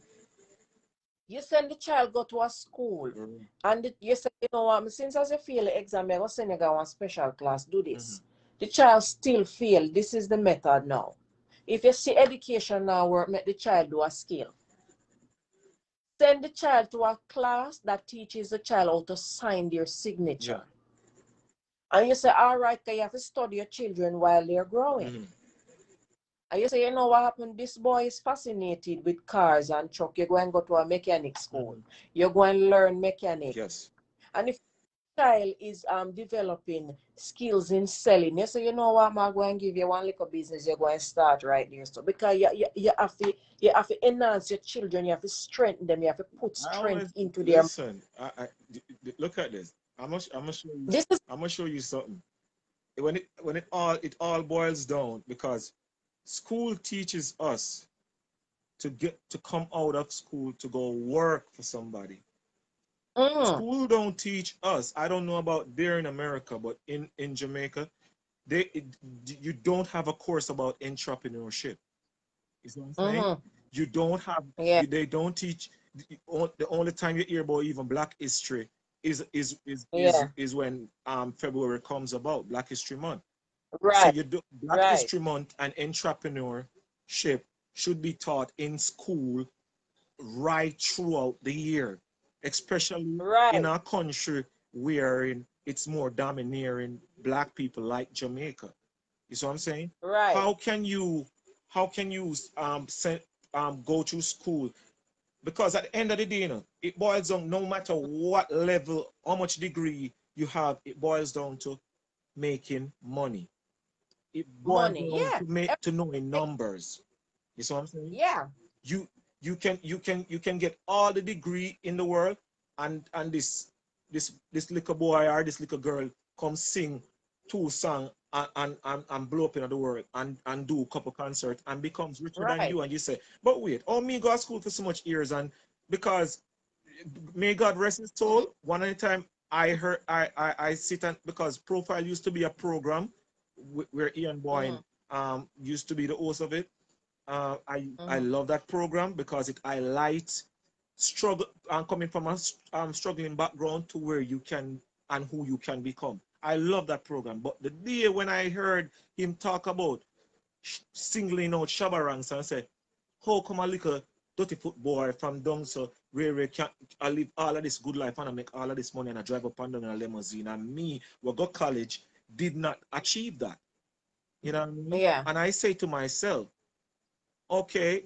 you send the child go to a school mm-hmm. and the, you say you know what since as you fail the exam you're going to send you go on special class do this mm-hmm. the child still fail this is the method now if you see education now work make the child do a skill send the child to a class that teaches the child how to sign their signature. Yeah. And you say, all right, you have to study your children while they're growing. Mm. And you say, you know what happened? This boy is fascinated with cars and truck. You're going to go to a mechanic school. Mm. You're going to learn mechanics.
Yes.
And if child is um developing skills in selling. You say, you know what, I'm going to give you one little business, you're going to start right there. So because you, you, you have to you have to enhance your children, you have to strengthen them, you have to put strength always, into their
listen. I, I, look at this. I'm I'm gonna show you. This is, I'm gonna show you something. When it when it all it all boils down because school teaches us to get to come out of school to go work for somebody. Mm. School don't teach us. I don't know about there in America, but in in Jamaica, they it, you don't have a course about entrepreneurship. Is what I'm saying? Mm-hmm. You don't have. Yeah. They don't teach. The only time you hear about even Black history is is is yeah. is, is when um February comes about, Black History Month.
Right. So
you do Black right. History Month and entrepreneurship should be taught in school right throughout the year especially right. in our country wherein it's more domineering black people like Jamaica. You see what I'm saying?
Right.
How can you how can you um send um go to school? Because at the end of the day, you know, it boils down no matter what level, how much degree you have, it boils down to making money. It boils money, down yeah. to make to knowing numbers. You see what I'm saying?
Yeah.
You you can you can you can get all the degree in the world and and this this this little boy or this little girl come sing two song and, and, and, blow up in the world and, and do a couple concert and becomes richer right. than you and you say, but wait, oh me go to school for so much years and because may God rest his soul, one at a time I heard I, I, I sit and because profile used to be a program where Ian Boyne mm-hmm. um used to be the host of it. Uh, I mm-hmm. I love that program because it highlights struggle and coming from a um, struggling background to where you can and who you can become. I love that program. But the day when I heard him talk about singling out Shabba Ranks and say, how come a little dirty foot boy from down so where can I live all of this good life and I make all of this money and I drive up and down in a limousine and me, we go college, did not achieve that. You know I mean?
Yeah.
And I say to myself, okay,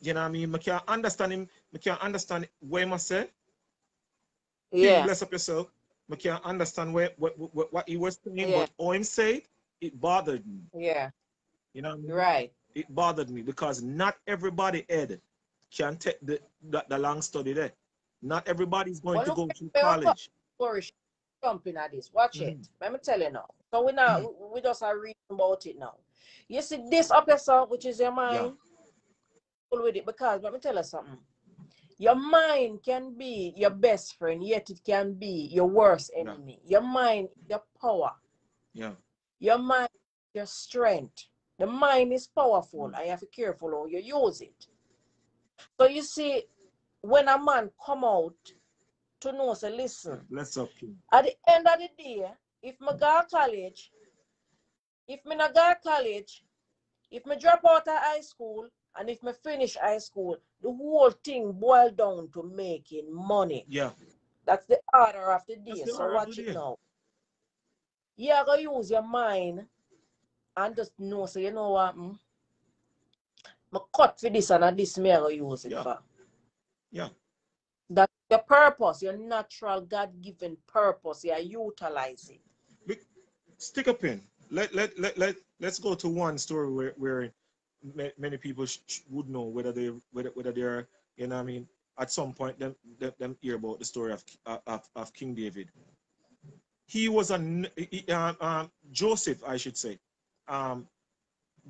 you know what I mean? I can't understand him. I can't understand where I say.
Yeah.
Bless up yourself. I can't understand where what, what, what he was saying, yeah. but all him said, it bothered me.
Yeah.
You know I mean?
Right.
It bothered me because not everybody Ed can take the, the, the long study there. Not everybody's going well, to go to college.
Flourish jumping at this. Watch mm-hmm. it. Let me tell you now. So we now mm-hmm. we just are reading about it now. You see this up yourself, which is your mind. Yeah with it because let me tell you something. Your mind can be your best friend, yet it can be your worst enemy. Yeah. Your mind, your power.
Yeah.
Your mind, your strength. The mind is powerful. I have to be careful how you use it. So you see, when a man come out to know, say, listen.
Let's up.
At the end of the day, if me go college, if me not go college, if me drop out of high school, and if me finish high school, the whole thing boil down to making money.
Yeah.
That's the order of the day. So watch it now. You're going to use your mind and just know, so you know what? Hmm? I cut for this and this me I use it
yeah.
for.
Yeah.
That's your purpose, your natural God given purpose. You utilize it.
Stick a pin. Let let let let let's go to one story where where many people would know whether they whether whether they're you know I mean at some point them them, them hear about the story of of, of King David. He was a uh, um, Joseph, I should say. Um,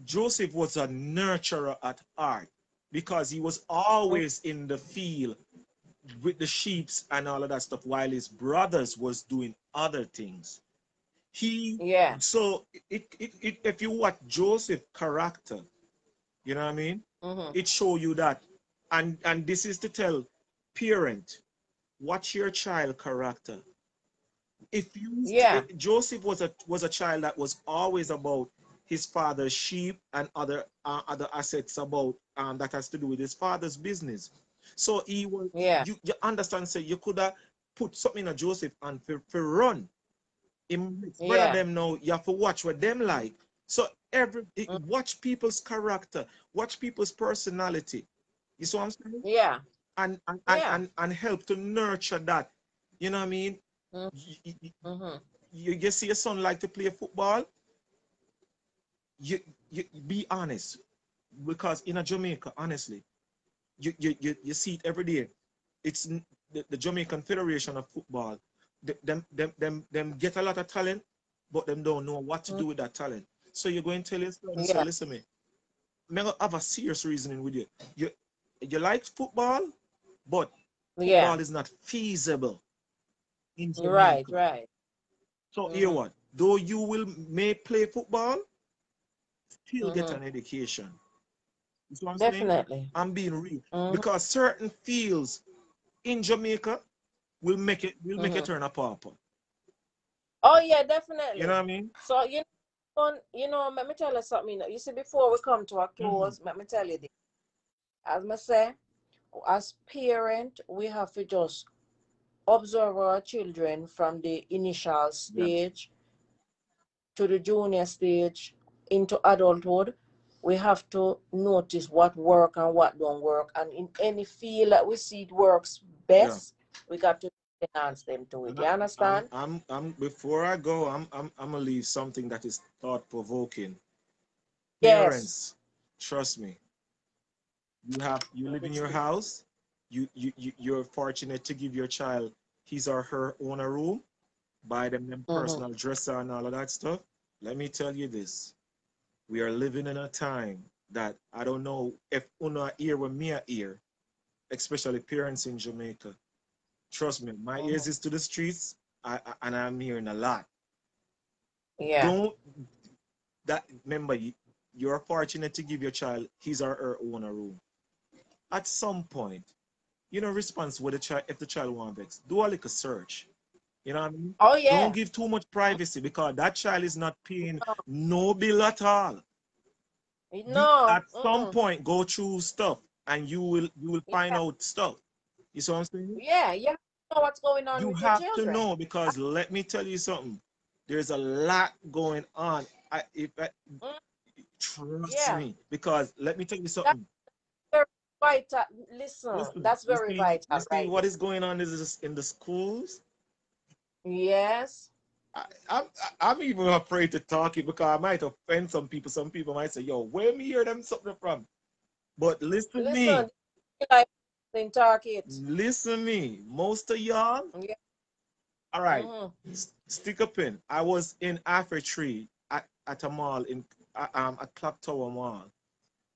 Joseph was a nurturer at heart because he was always in the field with the sheep and all of that stuff while his brothers was doing other things. He
yeah.
So it, it, it if you watch Joseph character, you know what I mean?
Mm-hmm.
It show you that, and and this is to tell parent, watch your child character. If you
yeah,
if Joseph was a was a child that was always about his father's sheep and other uh, other assets about um, that has to do with his father's business. So he was
yeah.
You, you understand? So you could have put something in Joseph and for, for run. In yeah. them know you have to watch what them like. So every mm. watch people's character, watch people's personality. You see what I'm saying?
Yeah.
And and, yeah. and, and, help to nurture that. You know what I mean?
Mm.
You,
mm-hmm.
you, you see your son like to play football you, you be honest because in a Jamaica, honestly, you, you, you, you see it every day. It's the, the Jamaican Federation of Football. Them, them, them, them get a lot of talent, but them don't know what to do with that talent. So you're going to tell your son, yeah. so listen me. I have a serious reasoning with you. You you like football, but
yeah.
football is not feasible.
In right, right.
So mm hear what? Though you will may play football, still mm-hmm. get an education. You see what I'm
Definitely.
Saying? I'm being real.
Mm-hmm.
Because certain fields in Jamaica will make it we'll make mm-hmm. it turn a pauper.
Oh yeah, definitely.
You know what I mean?
So you know, you know, let me tell you something. You see, before we come to a mm-hmm. close, let me tell you this. As I say, as parent, we have to just observe our children from the initial stage to the junior stage into adulthood, we have to notice what work and what don't work. And in any field that we see it works best. We got to enhance them to it. You understand?
I'm, I'm, I'm, before I go, I'm, I'm, I'm gonna leave something that is thought provoking.
Yes.
Parents, trust me. You have, you live in your house. You, you, you, you're fortunate to give your child his or her own a room, buy them, them mm-hmm. personal mm-hmm. dresser and all of that stuff. Let me tell you this we are living in a time that I don't know if una ear with me a ear, especially parents in Jamaica. Trust me, my ears is to the streets, I, I, and I'm hearing a lot.
Yeah.
Don't that remember you're fortunate to give your child his or her own room. At some point, you know, response with the child if the child wants vex. Do a little search. You know what I mean?
Oh yeah.
Don't give too much privacy because that child is not paying no, no bill at all.
No.
At mm some point, go through stuff and you will you will find yeah. out stuff. You see what I'm saying?
Yeah, yeah. Know what's going on.
You have to know because let me tell you something. There's a lot going on. I if I, mm. trust yeah. me because let me tell you something.
That's very vital. Listen, listen that's very listen, vital. Listen,
right? What is going on is in the schools
Yes.
I, am I'm, I'm even afraid to talk it because I might offend some people. Some people might say, "Yo, where me hear them something from?" But listen, listen me.
Like, then talk it.
Listen me. Most of y'all.
Yeah.
All right. mm-hmm. Stick a pin. I was in Tree at, at a mall in um at Clock Tower Mall,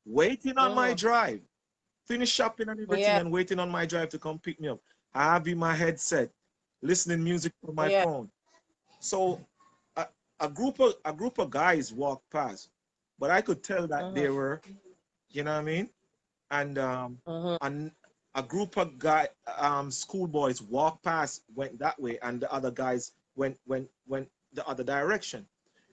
waiting on mm-hmm. my drive. Finish shopping and everything, yeah. and waiting on my drive to come pick me up. I have in my headset listening music from my yeah. phone. So a, a, group of a group of guys walked past, but I could tell that they mm-hmm. were, you know what I mean, and um,
uh-huh.
and a group of guy um schoolboys walked past, went that way, and the other guys went went went the other direction.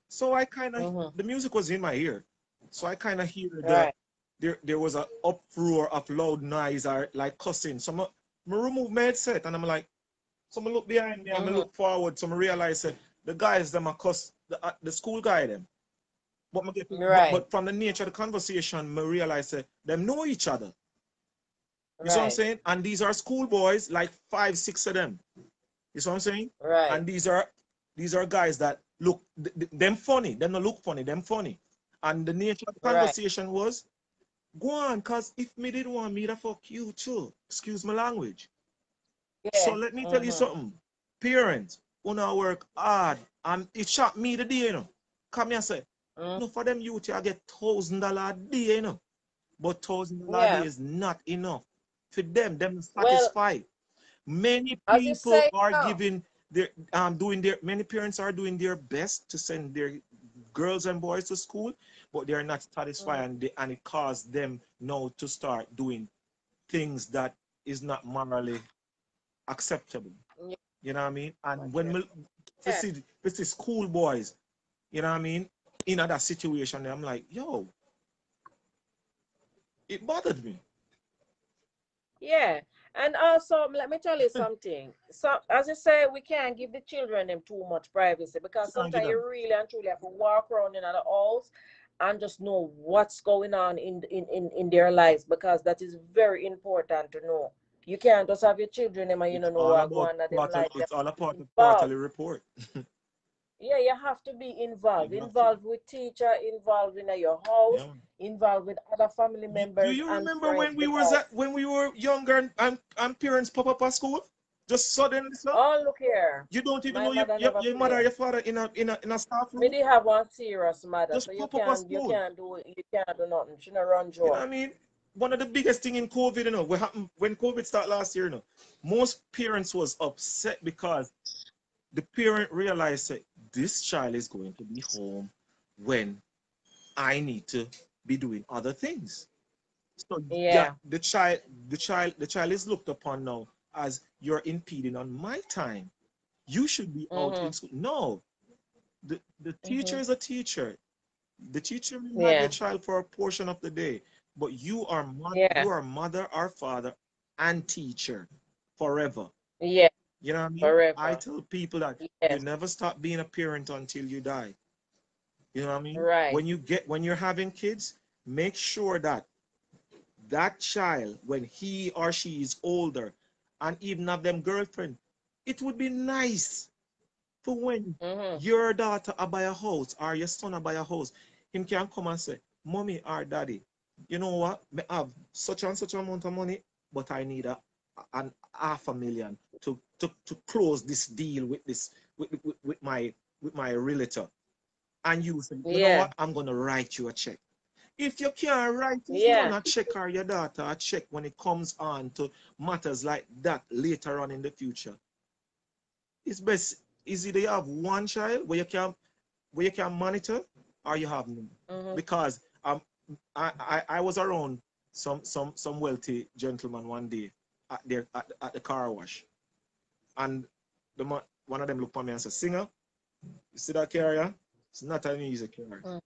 So I kind of uh-huh. the music was in my ear, so I kind of hear that right. there there was a uproar of loud noise or like cussing. So I, I remove my headset and I'm like, so I look behind me and mm-hmm. I look forward. So I realize that the guys them are cuss the, uh, the school guy them. But, get,
right.
but, but, from the nature of the conversation, I realize that them know each other. You right. see what I'm saying? And these are schoolboys, like five, six of them. You see what I'm saying?
Right.
And these are these are guys that look them funny. Them not look funny. Them funny. And the nature of the conversation right. was, go on, cause if me didn't want me to fuck you too. Excuse my language. Yeah. So let me tell you uh-huh. something. Parents, wanna work hard. And it shocked me the day, you know. Come here and say, mm. no, for them youth, I get thousand dollar a day, you know. But thousand dollar yeah. a day is not enough. For them, them satisfied. Well, many people are no. giving their um doing their many parents are doing their best to send their girls and boys to school, but they are not satisfied mm. and they, and it caused them now to start doing things that is not morally acceptable. Yeah. You know what I mean? And okay. when we, yeah. see, we see school boys, you know what I mean, in that situation, I'm like, yo, it bothered me.
Yeah. And also, let me tell you hmm. something. So, as I say, we can't give the children them too much privacy because sometimes you really and truly have to walk around in other halls and just know what's going on in, in, in, in their lives because that is very important to know. You can't just have your children in and you don't know what going on.
It's all a part of quarterly report.
yeah, you have to be involved. Involved with teacher, involved in your house, yeah. involved with other family members.
Do you remember when we was at, when we were younger and, and, and parents pop up at school? Just suddenly,
so Oh, look here.
You don't even My know your, your, your mother, your father in a in a in a staff room.
We did have one serious mother, Just so you can't you can't do you can't do nothing. She not run joy.
You know what I mean? One of the biggest thing in COVID, you know, what happened when COVID started last year, you know, most parents was upset because the parent realized that this child is going to be home when I need to be doing other things. So yeah, the child, the child, the child is looked upon now as you're impeding on my time. You should be mm-hmm. out in mm-hmm. school. No, the the teacher mm-hmm. is a teacher. The teacher will yeah. have the child for a portion of the day, but you are mother, yeah. you are mother or father and teacher forever.
Yeah.
You know what I mean? Forever. I tell people that yes. you never stop being a parent until you die. You know what I mean?
Right.
When you get when you're having kids, make sure that that child, when he or she is older, and even have them girlfriend, it would be nice for when mm-hmm. your daughter buy a house or your son buy a house, him can come and say, Mommy or Daddy, you know what? I have such and such amount of money, but I need a an half a million to, to, close this deal with this with, with, with my with my realtor. And you say, you yeah. know what? I'm gonna write you a check. If you can't write yeah. a check or your daughter a check when it comes on to matters like that later on in the future, it's best is either you have one child where you can where you can monitor or you have none. Mm-hmm. Because um I, I, I was around some some some wealthy gentleman one day at their at, at the car wash. And the one of them looked at me and said, Singer, you see that carrier? It's not an easy carrier. Mm.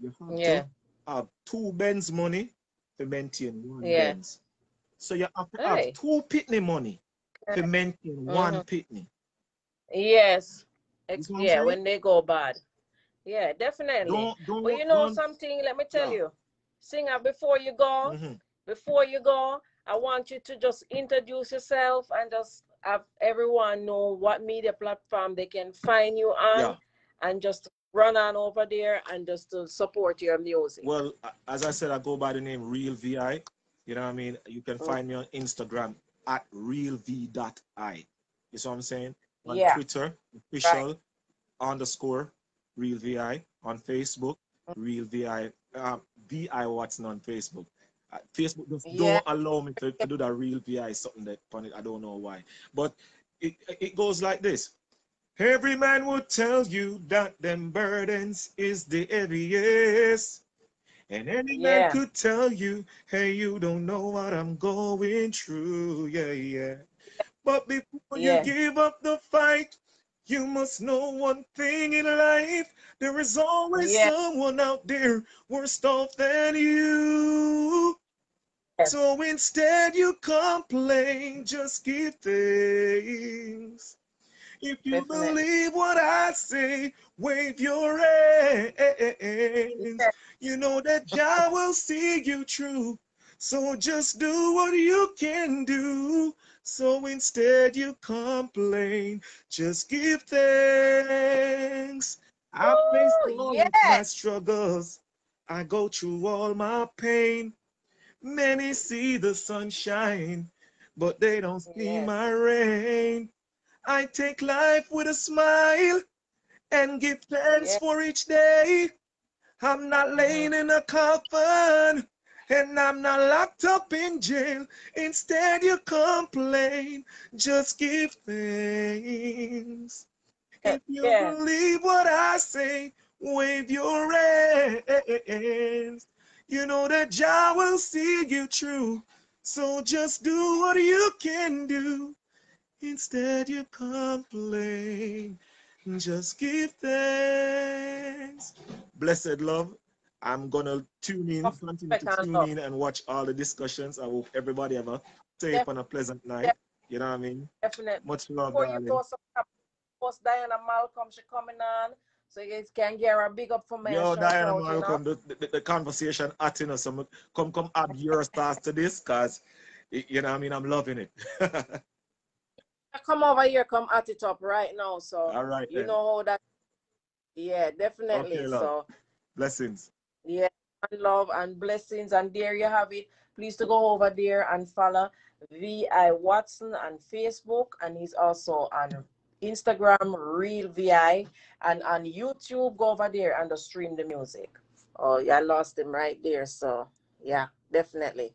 You have yeah. to have two Benz money to maintain one yeah. Benz. So you have to hey. have two pickney money to maintain mm -hmm. one pickney.
Yes. yeah, when they go bad. Yeah, definitely. Don't, don't, but you know something, let me tell yeah. you. Singer, before you go, mm -hmm. before you go, I want you to just introduce yourself and just have everyone know what media platform they can find you on yeah. and just run on over there and just to support your music.
Well, as I said, I go by the name Real VI. You know what I mean? You can find me on Instagram at realv.i. You see what I'm saying? On yeah. Twitter, official right. underscore Real VI. On Facebook, Real VI. Um, VI Watson on Facebook. Facebook just yeah. don't allow me to, to do that real VI something that funny. I don't know why. But it it goes like this. Every man would tell you that them burdens is the heaviest. And any yeah. man could tell you, hey, you don't know what I'm going through. Yeah, yeah. But before yeah. you give up the fight, you must know one thing in life. There is always yeah. someone out there worse off than you. So instead you complain, just give thanks. If you believe what I say, wave your hands. You know that Jah will see you true. So just do what you can do. So instead you complain, just give thanks. I face all yes. my struggles. I go through all my pain. Many see the sunshine, but they don't see yes. my rain. I take life with a smile and give thanks yes. for each day. I'm not mm-hmm. laying in a coffin and I'm not locked up in jail. Instead, you complain. Just give thanks. If you yeah. believe what I say, wave your hands. You know that Jah will see you true. So just do what you can do. Instead, you complain. Just give thanks. Blessed love. I'm gonna tune in, oh, continue to tune in and watch all the discussions. I hope everybody have a safe and a pleasant night. You know what I mean?
Definitely.
Much love,
Before darling. you go, post Diana Malcolm, she coming on. So you can get a big up for me.
Yo, Diana out, you know? the, the, the, conversation at you know, so come come add your stars to this, cause you know I mean. I'm loving it.
come over here, come at it up right now. So
all right,
you then. know how that. Yeah, definitely. Okay, so
blessings.
Yeah, and love and blessings. And there you have it. Please to go over there and follow VI Watson on Facebook. And he's also on Instagram, Real VI. And on YouTube, go over there and stream the music. Oh, yeah, I lost him right there. So, yeah, definitely.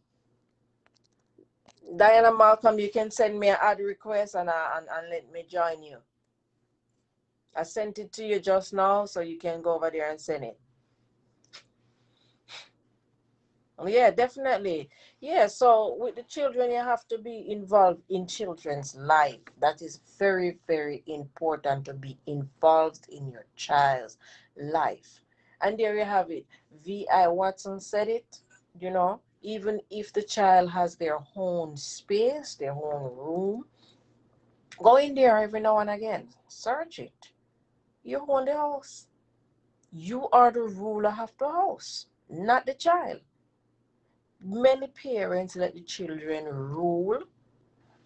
Diana Malcolm, you can send me an ad request and, uh, and, and let me join you. I sent it to you just now, so you can go over there and send it. Oh, yeah, definitely. Yeah, so with the children, you have to be involved in children's life. That is very, very important to be involved in your child's life. And there you have it. V.I. Watson said it, you know, even if the child has their own space, their own room, go in there every now and again, search it. You own the house. You are the ruler of the house, not the child many parents let the children rule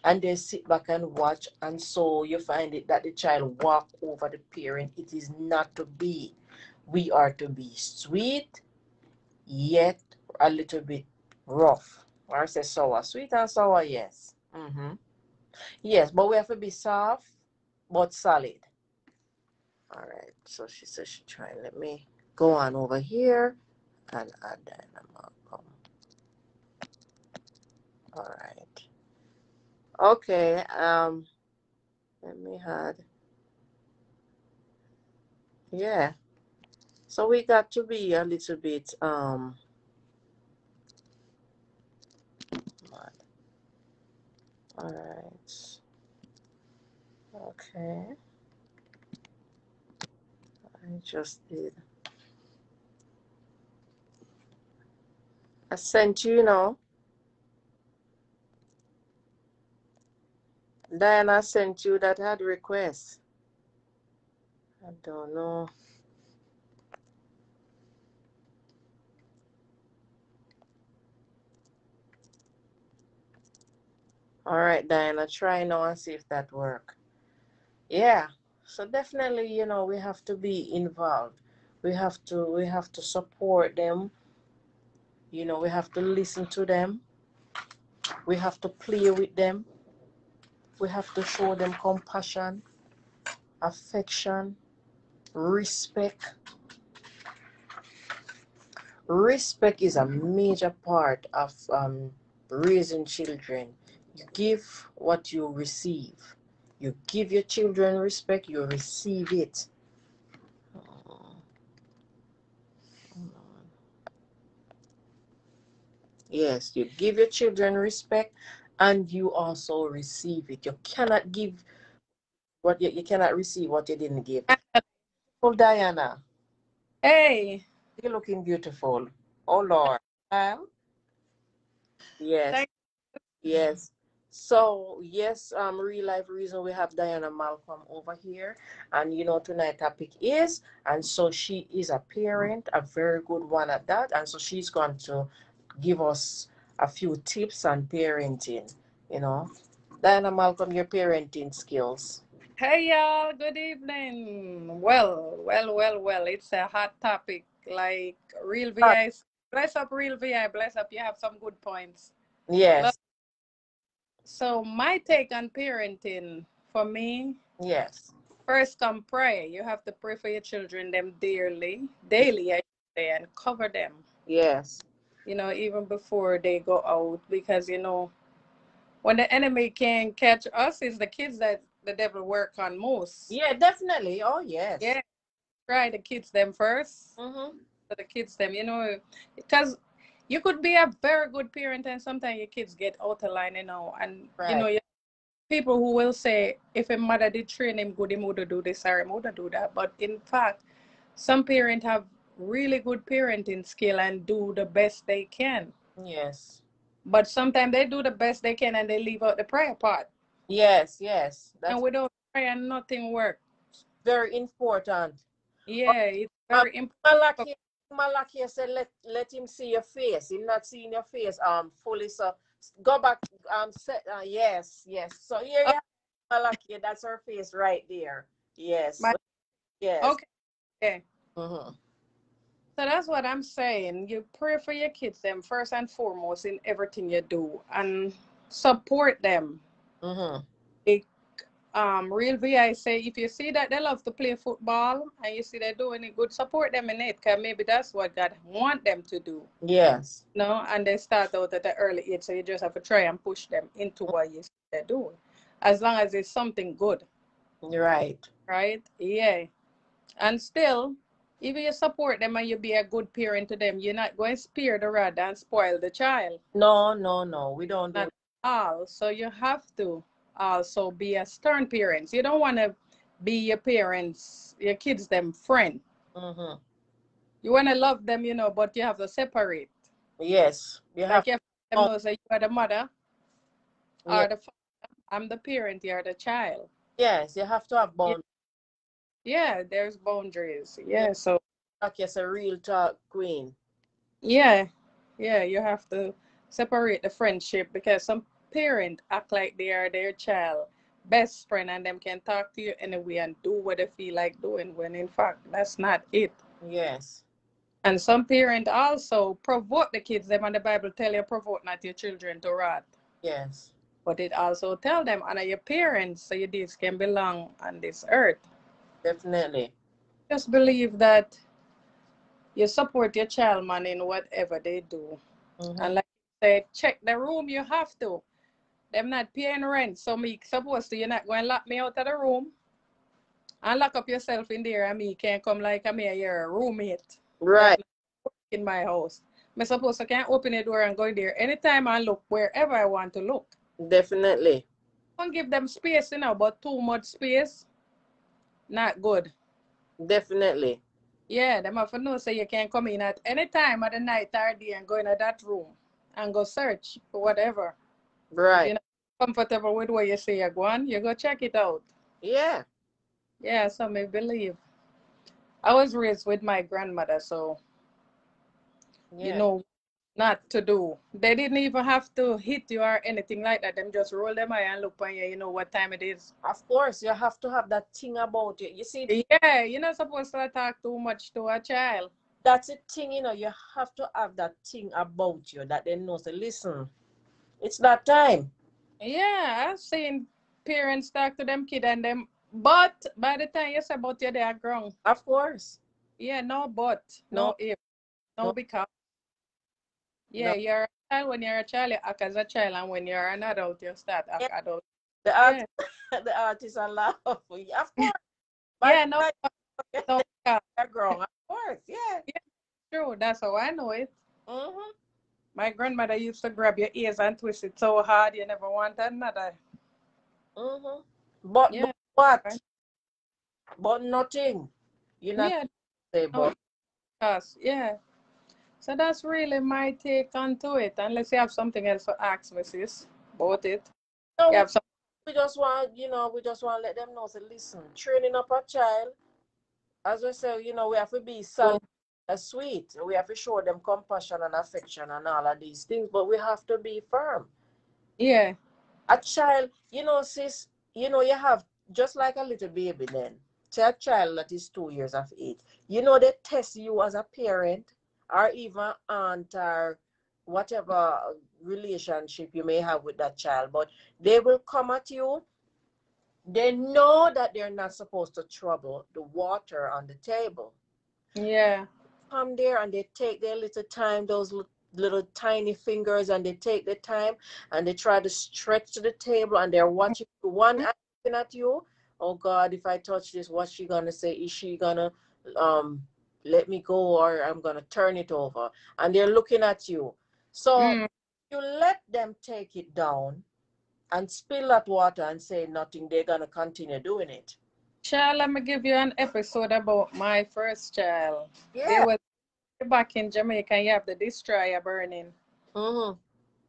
and they sit back and watch and so you find it that the child walk over the parent. It is not to be. We are to be sweet yet a little bit rough. Or say sour. Sweet and sour yes. Mm-hmm. yes but we have to be soft but solid. All right. So she says she trying let me go on over here and add dynamo all right. Okay. Um, let me add. Yeah. So we got to be a little bit um. All right. Okay. I just did. I sent you, you know. Diana sent you that had request. I don't know. All right, Diana, try now and see if that work. Yeah, so definitely, you know, we have to be involved. We have to, we have to support them. You know, we have to listen to them. We have to play with them we have to show them compassion, affection, respect. Respect is a major part of um, raising children. You give what you receive. You give your children respect, you receive it. Yes, you give your children respect and you also receive it. You cannot give what you, you cannot receive what you didn't give. Oh, Diana.
Hey.
You're looking beautiful. Oh, Lord. Um, yes. Yes. So, yes, um, real life reason we have Diana Malcolm over here. And, you know, tonight topic is, and so she is a parent, a very good one at that. And so she's going to give us a few tips on parenting, you know. Diana Malcolm, your parenting skills.
Hey y'all, good evening. Well, well, well, well, it's a hot topic. Like real uh, VI, bless up, real VI, bless up. You have some good points.
Yes.
So my take on parenting for me.
Yes.
First, come pray. You have to pray for your children, them dearly, daily, I say, and cover them.
Yes.
You know, even before they go out, because you know, when the enemy can catch us, it's the kids that the devil work on most.
Yeah, definitely. Oh yes.
Yeah. Try the kids them 1st
Mm-hmm.
For the kids them, you know, because you could be a very good parent and sometimes your kids get out of line, you know, and
Right.
you know, you- people who will say if a mother did train him good, he would do this or he would do that. But in fact, some parents have really good parenting skill and do the best they can.
Yes.
But sometimes they do the best they can and they leave out the prayer part.
Yes. Yes. That's
and without prayer, nothing works.
very important.
Yeah, it's very important.
Malachi, Malachi said, "Let let him see your face. Him not seeing your face um fully. So go back um set. Uh, yes, yes. So here, you have Malachi. That's her face right there. Yes.
My-
yes.
Okay. Okay.
Mm-hmm.
So that's what I'm saying. You pray for your kids, them first and foremost in everything you do, and support them.
Mm-hmm.
Um, real VI say if you see that they love to play football and you see they're doing it good, support them in it, cause maybe that's what God want them to do.
Yes.
You know, and they start out at the early age, so you just have to try and push them into what you see they're doing, as long as it's something good.
Right.
right? Yeah. And still, even you support them and you be a good parent to them, you're not going to spare the rod and spoil the child.
No, no, no. We don't do.
All. So you have to also be a stern parent. You don't want to be your parents, your kids, them friend.
Mm-hmm.
You want to love them, you know, but you have to separate.
Yes. You have.
Like have to
Oh.
know, say you are the mother or the father. I'm the parent, you're the child.
Yes. You have to have boundaries.
Yeah, there's boundaries. Yeah, so
Like yes, a real talk queen.
Yeah, yeah, you have to separate the friendship because some parent act like they are their child best friend and them can talk to you anyway and do what they feel like doing when in fact that's not it.
Yes.
And some parent also provoke the kids them and the Bible tell you provoke not your children to wrath.
Yes.
But it also tell them honor your parents so your deeds can belong on this earth.
Definitely.
Just believe that you support your child man in whatever they do.
Mhm.
And like I said, check the room you have to. Them not paying rent. So me supposed to you're not going to lock me out of the room and lock up yourself in there and me can't come like I'm here, you're a roommate
Right.
in my house. Me supposed to can't open the door and go in there anytime I look wherever I want to look.
Definitely.
Don't give them space, you know, but too much space, not good.
Definitely.
Yeah, them have to know so you can't come in at any time of the night or day and go into that room and go search for whatever.
Right.
You know, comfortable with what you say you're going, you go check it out.
Yeah.
Yeah, so me believe. I was raised with my grandmother, so
Yeah.
you know not to do. They didn't even have to hit you or anything like that. Them just roll them eye and look on you, you know what time it is.
Of course, you have to have that thing about you. You see,
Yeah, you're not supposed to talk too much to a child.
that's a thing, you know, you have to have that thing about you that they know. So listen, it's that time.
Yeah, I've seen parents talk to them kid and them but by the time you say about you they are grown.
Of course.
Yeah, no but, no,
No.
if, no,
No.
because. Yeah,
No.
you're a child when you're a child, you act as a child, and when you're an adult, you start act
Yeah.
adult.
The art, the artists are laughing. Of course.
Yeah, no,
But
no,
grown. Of course. Yeah.
true. That's how I know it.
Mm-hmm.
My grandmother used to grab your ears and twist it so hard you never want another.
Mm-hmm. But,
Yeah.
but what? But nothing. You know.
Yeah,
say
no.
but
yeah. So that's really my take onto it. Unless you have something else to ask me, sis, about it.
no,
have some,
we just want, you know, we just want to let them know. Say, listen, training up a child, as we say, you know, we have to be solid and sweet. We have to show them compassion and affection and all of these things, but we have to be firm.
yeah.
A child, you know, sis, you know, you have just like a little baby then. To a child that is two years of age. You know, they test you as a parent or even aunt or whatever relationship you may have with that child, but they will come at you. They know that they're not supposed to trouble the water on the table.
Yeah.
Come there and they take their little time, those little tiny fingers, and they take the time and they try to stretch to the table and they're watching one looking at you. Oh God, if I touch this, what's she gonna say? Is she gonna um let me go or I'm gonna turn it over? And they're looking at you. So mm. you let them take it down and spill that water and say nothing, they're gonna continue doing it.
Child, let me give you an episode about my first child. Yeah. Was back in Jamaica and you have the destroyer burning.
Mm-hmm.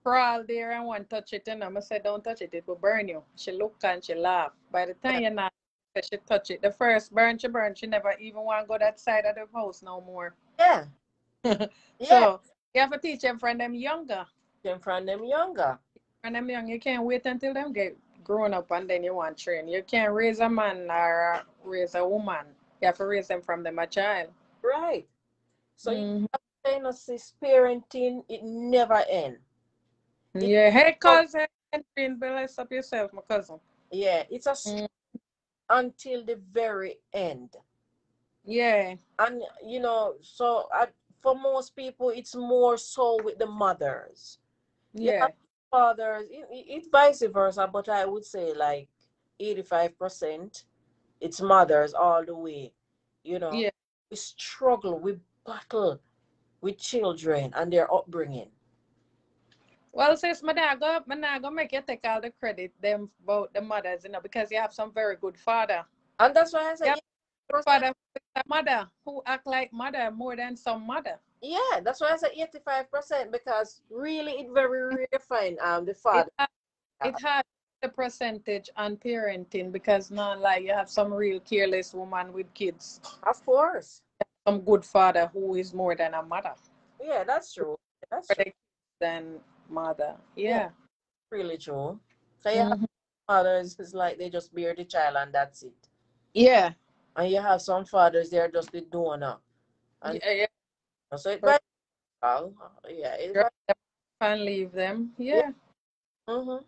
Crawl there and one touch it and I said, Don't touch it, it will burn you. She looked and she laughed. By the time you're not she touch it. The first burn she burn, she never even want to go that side of the house no more.
Yeah.
yeah. So you have to teach them from them younger.
Them from them younger.
From them young, you can't wait until them get grown up and then you want train. You can't raise a man or raise a woman. You have to raise them from them a child.
Right. So mm-hmm. you know, sis parenting, it never ends.
Yeah, hey cousin, bless up yourself, my cousin.
Yeah, it's a mm-hmm. Until the very end.
Yeah.
And you know, so I, for most people, it's more so with the mothers.
Yeah.
Fathers, it, it's vice versa, but I would say like 85% it's mothers all the way. You know,
yeah.
we struggle, we battle with children and their upbringing.
Well, sis, my dad go, my dad go make you take all the credit them both the mothers, you know, because you have some very good father.
And that's why I said,
father, mother who act like mother more than some mother.
Yeah, that's why I said 85% because really it very really fine. Um, the father.
It has, it had the percentage on parenting because not like you have some real careless woman with kids.
Of course.
Some good father who is more than a mother.
Yeah, that's true. That's true.
Than mother. Yeah. yeah.
Really true. So you mm-hmm. have mothers is like they just bear the child and that's it.
Yeah.
And you have some fathers they're just the donor.
And yeah, yeah.
So it right. well, yeah, it
can leave them. Yeah. yeah.
Mm-hmm.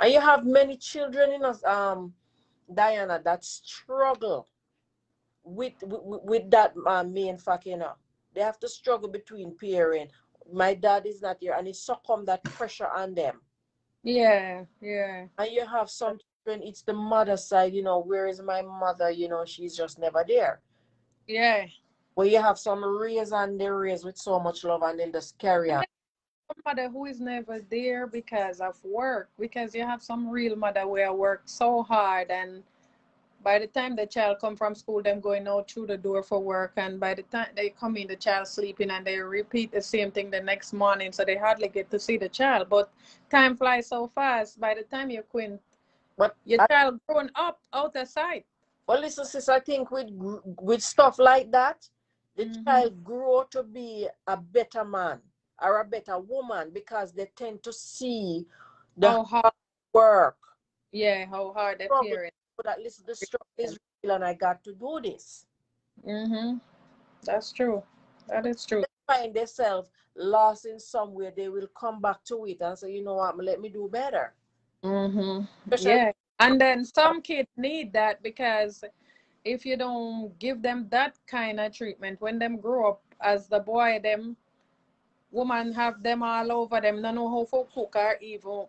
And you have many children in us, um, Diana, that struggle with with, with that uh, main fact, you know. They have to struggle between parent. My dad is not here, and it succumb that pressure on them.
Yeah, yeah.
And you have some children, it's the mother side, you know, where is my mother? You know, she's just never there.
Yeah.
well you have some raise and they raise with so much love and then just carry on.
Mother who is never there because of work, because you have some real mother where work so hard and by the time the child come from school them going out through the door for work and by the time they come in the child sleeping and they repeat the same thing the next morning so they hardly get to see the child. But time flies so fast. By the time you're queen but your I, child grown up out of sight.
Well listen sis i think with with stuff like that the mm-hmm. child grow to be a better man or a better woman because they tend to see the how hard work.
Yeah how hard the parents
that listen, the struggle is real and I got to do this.
Mm-hmm. That's true. That is true.
They find themselves lost in somewhere, they will come back to it and say, you know what, let me do better.
Mm-hmm. Yeah. And then some kids need that because if you don't give them that kind of treatment when them grow up as the boy, them woman have them all over them, don't know how to cook or even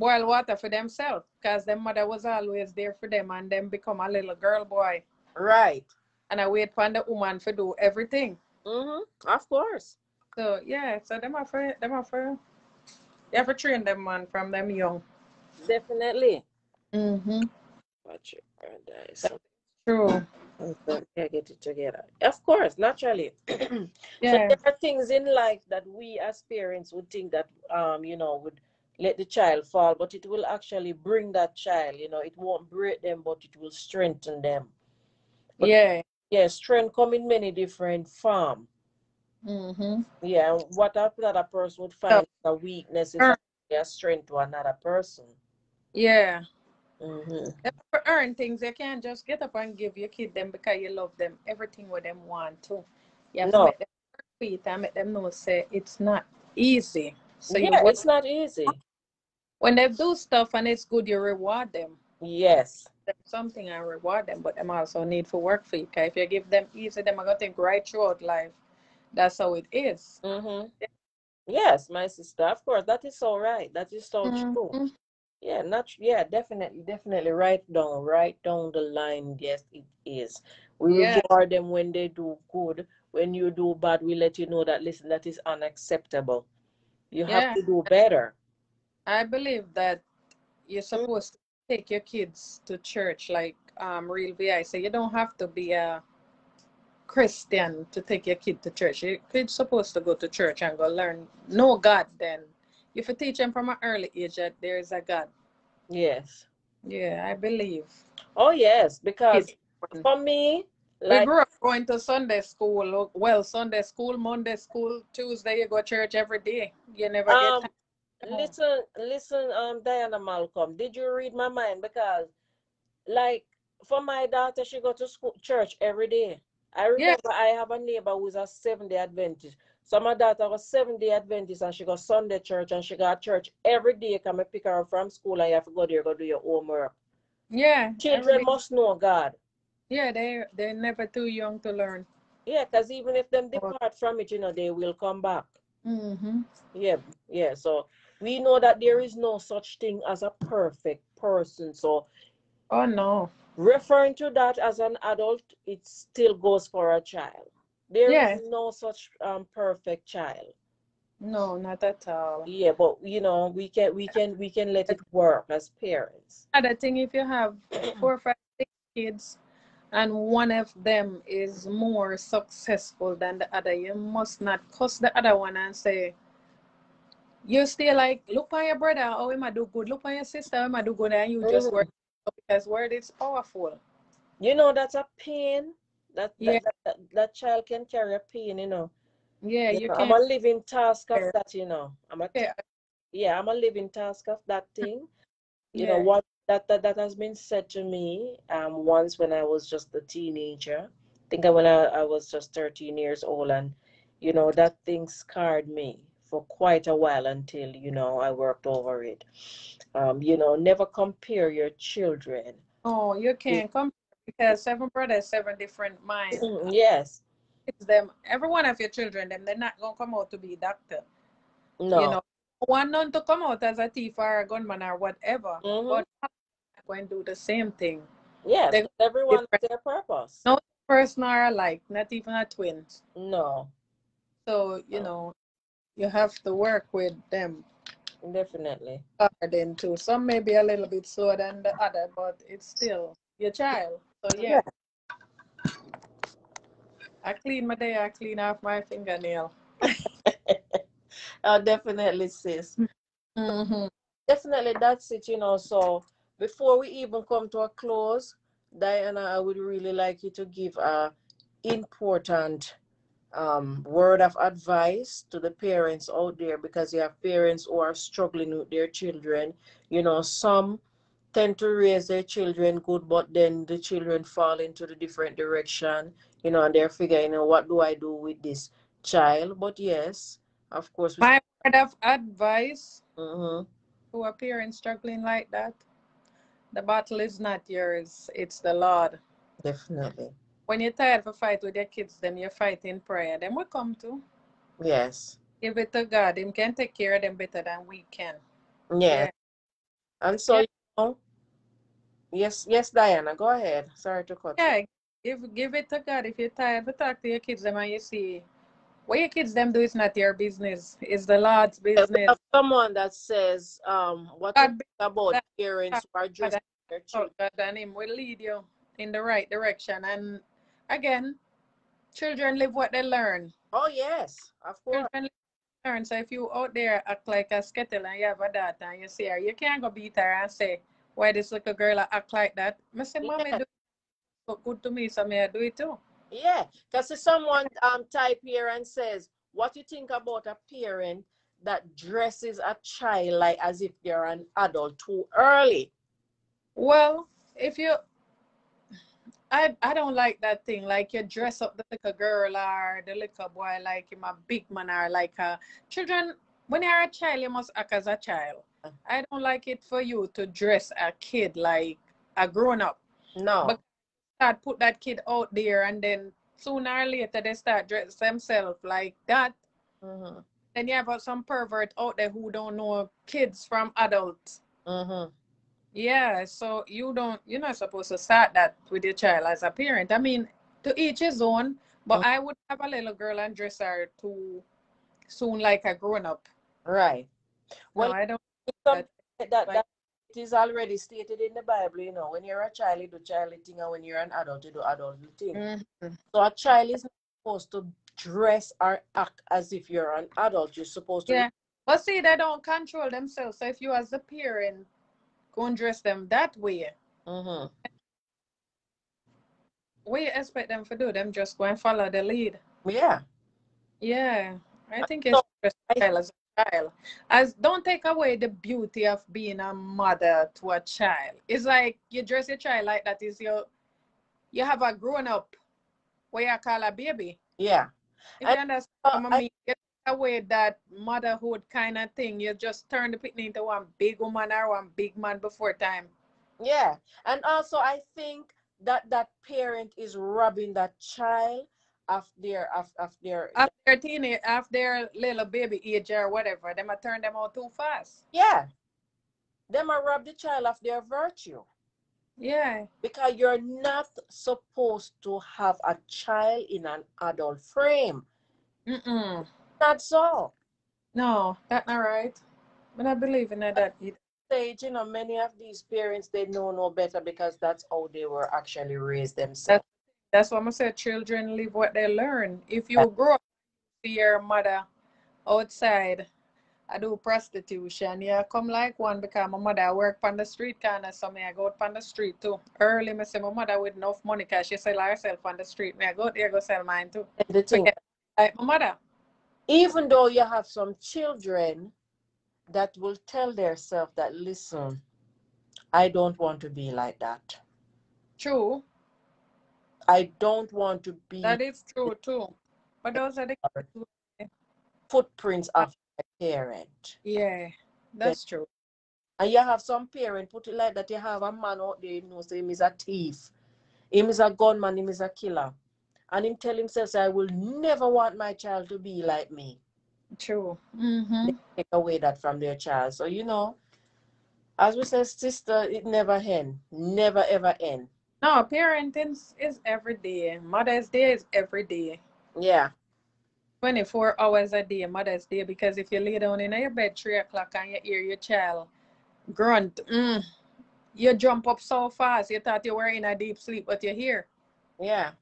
boil water for themselves because their mother was always there for them and them become a little girl boy.
Right.
And I wait for the woman to do everything.
Mm-hmm. Of course.
So yeah, so them are for them are for you have to train them man from them young.
Definitely.
Mm-hmm.
Watch it
paradise. That's true.
Yeah, get it together. Of course, naturally. yeah. So there are things in life that we as parents would think that um, you know, would let the child fall, but it will actually bring that child, you know, it won't break them, but it will strengthen them.
But yeah.
Yeah, strength come in many different form.
Mm-hmm.
Yeah, what that a person would find oh. a weakness is a strength to another person.
Yeah.
Mm-hmm.
For earn things, you can't just get up and give your kid them because you love them. Everything with them want to. You have
No.
to make them work and make them know say it's not easy. So
yeah, it's not easy.
When they do stuff and it's good, you reward them.
Yes.
something and reward them, but them also need for work for you. 'cause if you give them easy, them are gonna think right throughout life. That's how it is.
Mm-hmm. Yes, my sister. Of course, that is all right. That is so true.
Mhm.
Yeah, not yeah, definitely, definitely. Right down, right down the line. Yes, it is. We
Yeah.
reward them when they do good. When you do bad, we let you know that listen, that is unacceptable. You have to do better.
I believe that you're supposed to take your kids to church like um real VI. So you don't have to be a Christian to take your kid to church. Your kid's supposed to go to church and go learn know God then. If you teach them from an early age that there is a God.
Yes.
Yeah, I believe.
Oh yes, because
Kids.
for me,
We grew up going to Sunday school. Well, Sunday school, Monday school, Tuesday you go church every day. You never
um
get time.
Listen, listen, um Diana Malcolm, did you read my mind? Because like for my daughter, she go to school church every day. I remember I have a neighbor who's a seven day Adventist. So my daughter was seven day Adventist and she got Sunday church and she got church every day. Come and pick her up from school and you have to go there, go do your homework.
Yeah.
Children
every-
must know God.
Yeah, they they're never too young to learn.
Yeah, because even if them
Oh.
depart from it, you know, they will come back.
Mm-hmm.
Yeah, yeah. So we know that there is no such thing as a perfect person. So
Oh no.
referring to that as an adult, it still goes for a child. There is no such um perfect child.
No, not at all.
Yeah, but you know, we can we can we can let it work as parents.
Other thing, if you have four four, five, six kids, and one of them is more successful than the other, you must not cuss the other one and say, you still like, look on your brother, oh, him a do good. Look on your sister, him a do good, and you just work because word is powerful.
You know, that's a pain. That
Yeah.
that, that, that child can carry a pain, you know.
Yeah,
You
you
know, I'm a living task of
Yeah.
that, you know. I'm a
Yeah,
yeah, I'm a living task of that thing. You know what that, that that has been said to me um once when I was just a teenager. I think when I, I was just 13 years old and you know that thing scarred me for quite a while until you know I worked over it. Um, you know, never compare your children.
Oh, you can't compare because seven brothers, seven different minds.
Yes.
It's them. Every one of your children, them they're not gonna come out to be a doctor.
No.
You know, want none to come out as a thief or a gunman or whatever,
Mhm.
but going to do the same thing.
Yes,
They-
everyone has their purpose.
No person are alike, not even a twins.
No,
So you
No.
know, you have to work with them
definitely.
then too. Some may be a little bit slower than the other, but it's still your child. So yeah. I clean my day, I clean off my fingernail.
Oh, definitely, sis.
Mm-hmm.
Definitely, that's it, you know. So, before we even come to a close, Diana, I would really like you to give a important um, word of advice to the parents out there because you have parents who are struggling with their children. You know, some tend to raise their children good, but then the children fall into the different direction, you know, and they're figuring, you know, what do I do with this child? But yes, of course, we
My word of advice
Mhm.
to a parent struggling like that, the battle is not yours, it's the Lord.
Definitely.
When you're tired of fight with your kids, them you fight in prayer. Them will come to.
Yes.
Give it to God. Him can take care of them better than we can.
Yeah.
Yeah.
And so,
Yeah.
you know, yes, yes, Diana, go ahead. Sorry to cut you.
Yeah, give give it to God. If you're tired, but talk to your kids them and you see what your kids them do is not your business. It's the Lord's business.
someone that says, um, what
God,
about
God,
parents who are just
God,
their children?
God and Him will lead you in the right direction. And again, children live what they learn.
Oh, yes, of course.
Children live what they learn. So if you out there act like a skittle and you have a daughter and you see her, you can't go beat her and say, why this little girl act like that? I say, mommy,
Yeah.
do look good to me, so me I do it too.
Yeah, because if someone um type here and says, what you think about a parent that dresses a child like as if they're an adult too early.
Well, if you I I don't like that thing. Like you dress up the little girl or the little boy like him a big man or like a children when you're a child you must act as a child. I don't like it for you to dress a kid like a grown up.
No.
But start put that kid out there and then sooner or later they start dress themselves like that.
Mm-hmm.
Then you have some pervert out there who don't know kids from adults.
Mm-hmm.
Yeah, so you don't you're not supposed to start that with your child as a parent. I mean, to each his own, but mm-hmm. I would have a little girl and dress her too soon like a grown up.
Right.
Well, no, I don't
that, that, that it is already stated in the Bible, you know, when you're a child, you do child thing, and when you're an adult, you do adult thing. Mm-hmm. So a child is not supposed to dress or act as if you're an adult. You're supposed to.
Yeah. But see, they don't control themselves. So if you, as a parent, go dress them that way,
mm-hmm.
what you expect them to do? Them just go and follow the lead.
Yeah.
Yeah. I think it's so, just as child as don't take away the beauty of being a mother to a child it's like you dress your child like that is your you have a grown up where you call a baby
yeah
if you understand uh, I, mean, away that motherhood kind of thing you just turn the pickney into one big woman or one big man before time
yeah and also i think that that parent is robbing that child of their of, of their
of their teenage of their little baby age or whatever, them might turn them out too fast.
Yeah. Them might rob the child of their virtue.
Yeah.
Because you're not supposed to have a child in an adult frame.
Mm-mm.
That's all.
No, that's not right. But I believe in that either.
Stage, you know, many of these parents they know no better because that's how they were actually raised themselves.
That's why I'm gonna say children live what they learn. If you grow up see your mother outside, I do prostitution. Yeah, come like one because my mother I work on the street kind of so me I go out on the street too. Early me say my mother with enough money because she sell herself on the street. Me I go there go sell mine too.
The thing,
like my mother.
Even though you have some children that will tell themselves that listen, I don't want to be like that.
True.
I don't want to be.
That is true too. But those are the
footprints of a parent.
Yeah, that's true.
And you have some parent put it like that. You have a man out there, you know, say him is a thief, him is a gunman, him is a killer, and him tell himself, "I will never want my child to be like me."
True. Mm-hmm.
Take away that from their child. So you know, as we said, sister, it never end, never ever end.
No, parenting is every day. Mother's Day is every day.
Yeah.
24 hours a day, Mother's Day. Because if you lay down in your bed 3 o'clock and you hear your child grunt, mm, you jump up so fast. You thought you were in a deep sleep, but you're here.
Yeah.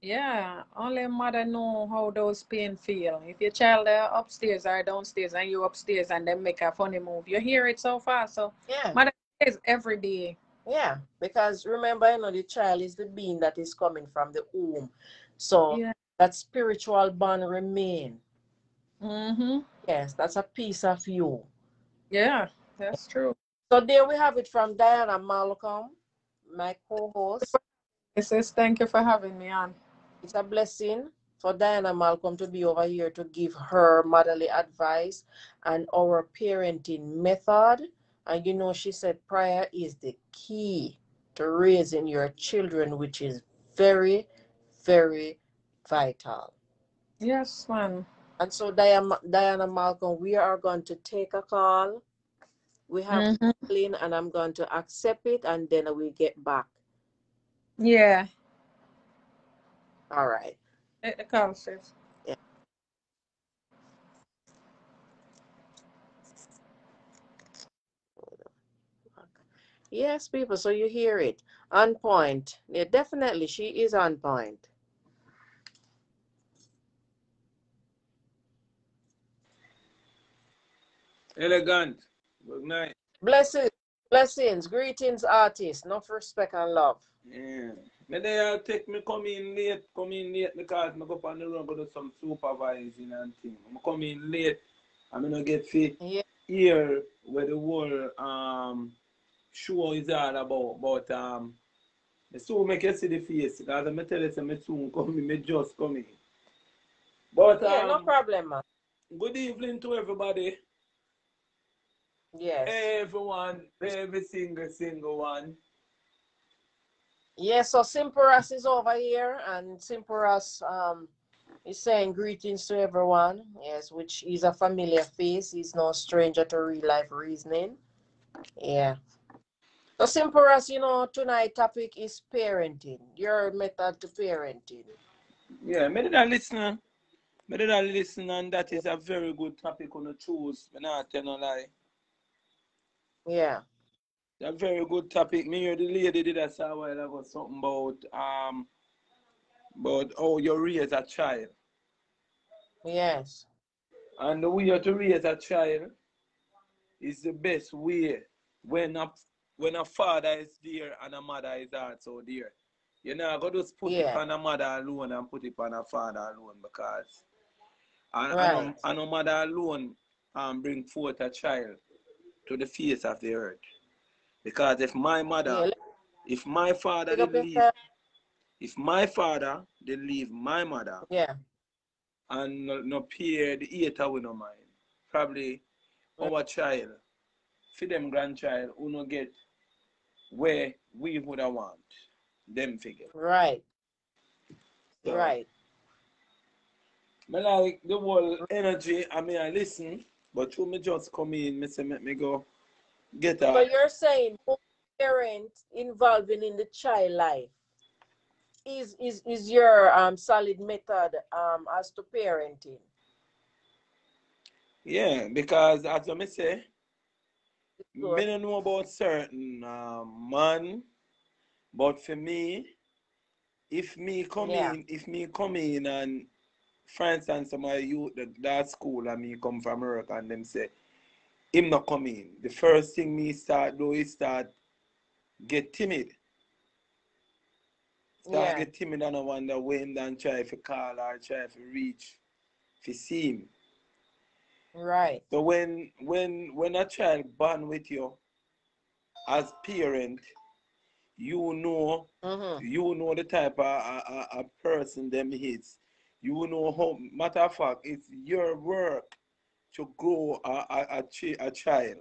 Yeah, only mother know how those pain feel. If your child are upstairs or downstairs and you upstairs and they make a funny move, you hear it so fast. So
yeah,
mother is every day.
Yeah, because remember, you know, the child is the being that is coming from the womb. So yeah. that spiritual bond remain.
Mm-hmm.
Yes, that's a piece of you.
Yeah, that's true.
So there we have it from Diana Malcolm, my co-host.
says thank you for having me on.
It's a blessing for Diana Malcolm to be over here to give her motherly advice and our parenting method and you know, she said prayer is the key to raising your children, which is very, very vital.
Yes, ma'am.
And so, Diana, Diana Malcolm, we are going to take a call. We have mm-hmm. and I'm going to accept it, and then we get back.
Yeah.
All right.
Take the call, sis.
Yes, people, so you hear it. On point. Yeah, definitely, she is on point.
Elegant. Good night.
Blessings. Blessings. Greetings, artists. Enough respect and love.
Yeah. Me they take me come in late, come in late because I go on the road, go do some supervising and thing. I come in late
I'm gonna get fit yeah. here where the whole um show is all about. But um I soon make you see the face because I'm tell you I'm soon coming, me just coming. But
yeah,
um,
no problem, man.
Good evening to everybody.
Yes.
Everyone, every single single one.
Yes, so Simperas is over here and Simperas um is saying greetings to everyone. Yes, which is a familiar face. He's no stranger to real life reasoning. Yeah. So Simperas, you know, tonight topic is parenting. Your method to parenting.
Yeah, me did I listen. Me did I listen and that is a very good topic on the choose. Me not tell no lie.
Yeah.
That's a very good topic. Me hear the lady did a saw a while ago something about um about how you raise a child.
Yes.
And the way to raise a child is the best way when a when a father is there and a mother is also there. You know, go just put yeah. it on a mother alone and put it on a father alone because and, right. and, a, and a mother alone um, bring forth a child to the face of the earth. Because if my mother, if my father did leave, if my father did leave my mother,
yeah,
and no, no peer the eight we no mind, probably yeah. our child, for them grandchild, who no get where we would have want them figure.
Right. So, right.
Me like the whole energy. I mean, I listen, but you me just come in, me say, let me go get
out. But you're saying parent involving in the child life is is is your um solid method um as to parenting.
Yeah, because as I may say, me don't know about certain um, man, but for me, if me come yeah. in, if me come in and for instance, some of you that, that school and me come from America and them say, him not coming. The first thing me start do is start get timid. Start yeah. get timid and I wonder when then try to call or try to reach to see him.
Right.
So when when when a child born with you as parent, you know mm-hmm. you know the type of a, a, a person them is. You know how matter of fact, it's your work to grow a, a, a, a child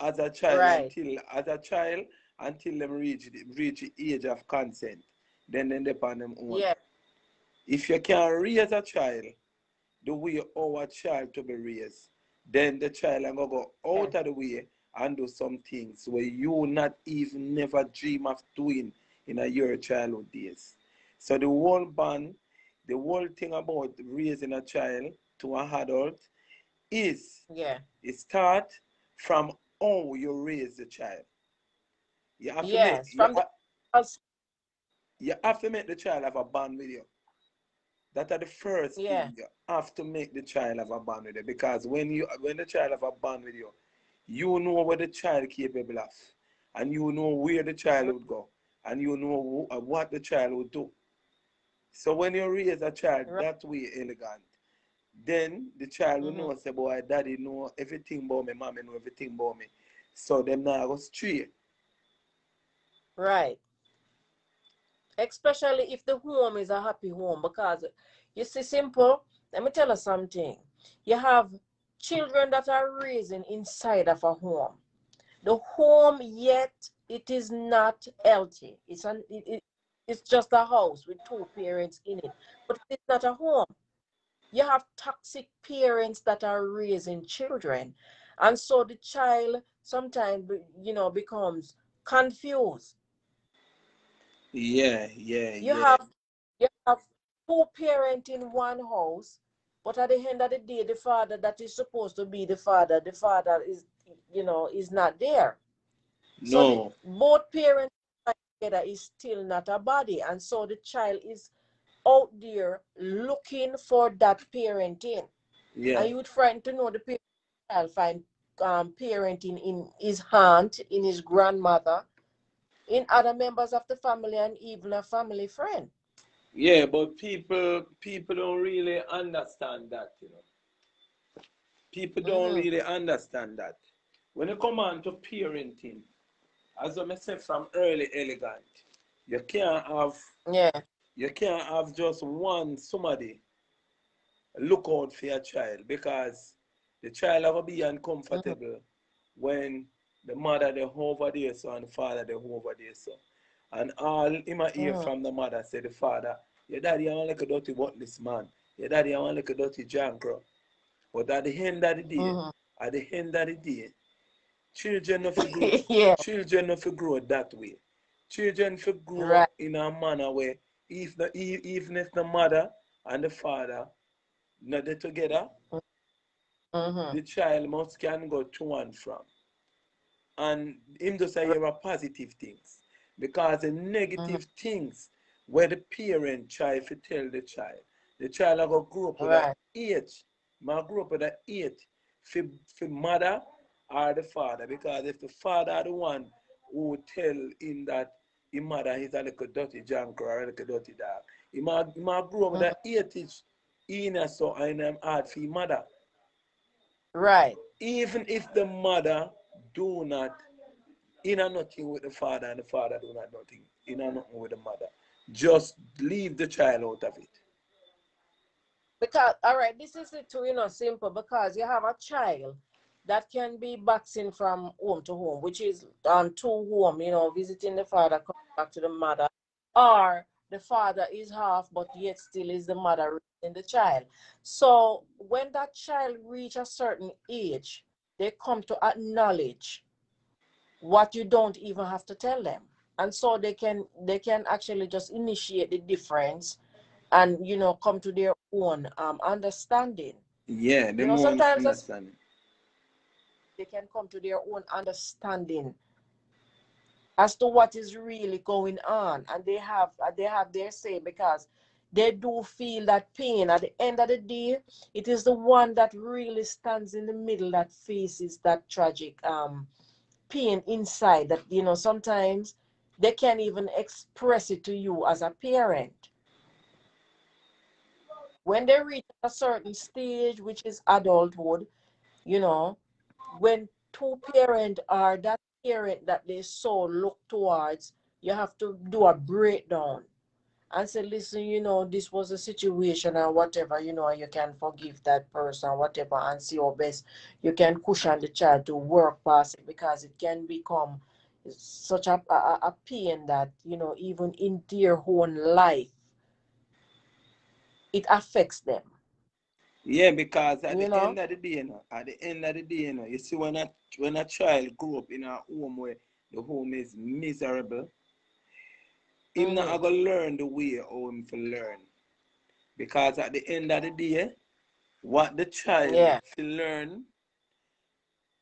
as a child right. until as a child until them reach reach the age of consent. Then then depend them own.
Yeah.
If you can raise a child the way our child to be raised, then the child and go go out yeah. of the way and do some things where you not even never dream of doing in a your childhood days. So the whole band, the whole thing about raising a child to an adult is
yeah.
It start from how you raise the child. You have
yes,
to
make, from
you,
the, have,
you have to make the child have a bond with you. That are the first
yeah.
thing you have to make the child have a bond with you. Because when you when the child have a bond with you, you know what the child capable of. And you know where the child would go. And you know uh, what the child would do. So when you raise a child right. that way elegant, then the child will mm-hmm. know say, boy, daddy know everything about me, mommy know everything about me. So them now go straight.
Right. Especially if the home is a happy home. Because you see, simple, let me tell you something. You have children that are raising inside of a home. The home yet it is not healthy. It's an it, it, it's just a house with two parents in it, but it's not a home you have toxic parents that are raising children. And so the child sometimes you know becomes confused.
Yeah yeah
you
yeah.
have you have two parents in one house but at the end of the day the father that is supposed to be the father the father is you know is not there.
No. so
both parents together is still not a body and so the child is out there looking for that parenting.
Yeah.
And you would frightened to know the parent find um, parenting in his aunt, in his grandmother, in other members of the family, and even a family friend.
Yeah, but people people don't really understand that, you know. People don't mm-hmm. really understand that. When you come on to parenting, as I said from early elegant, you can't have
yeah.
You can't have just one somebody look out for your child because the child will be uncomfortable mm-hmm. when the mother they over there so and the father they over there so. And all in my ear mm-hmm. from the mother say the father, your daddy I want like a dirty worthless man. Your daddy I want like a dirty jankro. But at the end of the day, mm-hmm. at the end of the day, children of grow yeah. children of grow that way. Children should grow right. in a manner where if the even if the mother and the father not together, mm-hmm. the child must can go to and from. And him just say you're positive things. Because the negative mm-hmm. things where the parent try to tell the child. The child will grow up with right. that age. Might grow up with that age for, for mother or the father. Because if the father are the one who tell him that his mother is a little dirty junk or a little dirty dog, he might, grow up with that mm-hmm. age in so I'm hard mother.
Right.
Even if the mother do not in a nothing with the father and the father do not nothing in a nothing with the mother. Just leave the child out of it.
Because all right, this is it too, you know, simple because you have a child that can be boxing from home to home, which is um to home, you know, visiting the father, coming back to the mother, or the father is half, but yet still is the mother in the child. So when that child reach a certain age, they come to acknowledge what you don't even have to tell them. And so they can they can actually just initiate the difference and you know come to their own um understanding.
Yeah, they you know, sometimes understanding.
They can come to their own understanding as to what is really going on. And they have uh, they have their say because they do feel that pain. At the end of the day it is the one that really stands in the middle that faces that tragic um pain inside that you know sometimes they can't even express it to you as a parent. When they reach a certain stage which is adulthood you know when two parents are that parent that they so look towards, you have to do a breakdown and say, listen, you know, this was a situation and whatever, you know, you can forgive that person, whatever, and see your best you can cushion the child to work past it because it can become such a, a, a pain that, you know, even in their own life, it affects them.
Yeah, because at you the know? end of the day, you know, at the end of the day, you know, you see when a when a child grew up in a home where the home is miserable, mm-hmm. him not gonna learn the way how him to learn. Because at the end of the day, what the child yeah. to learn,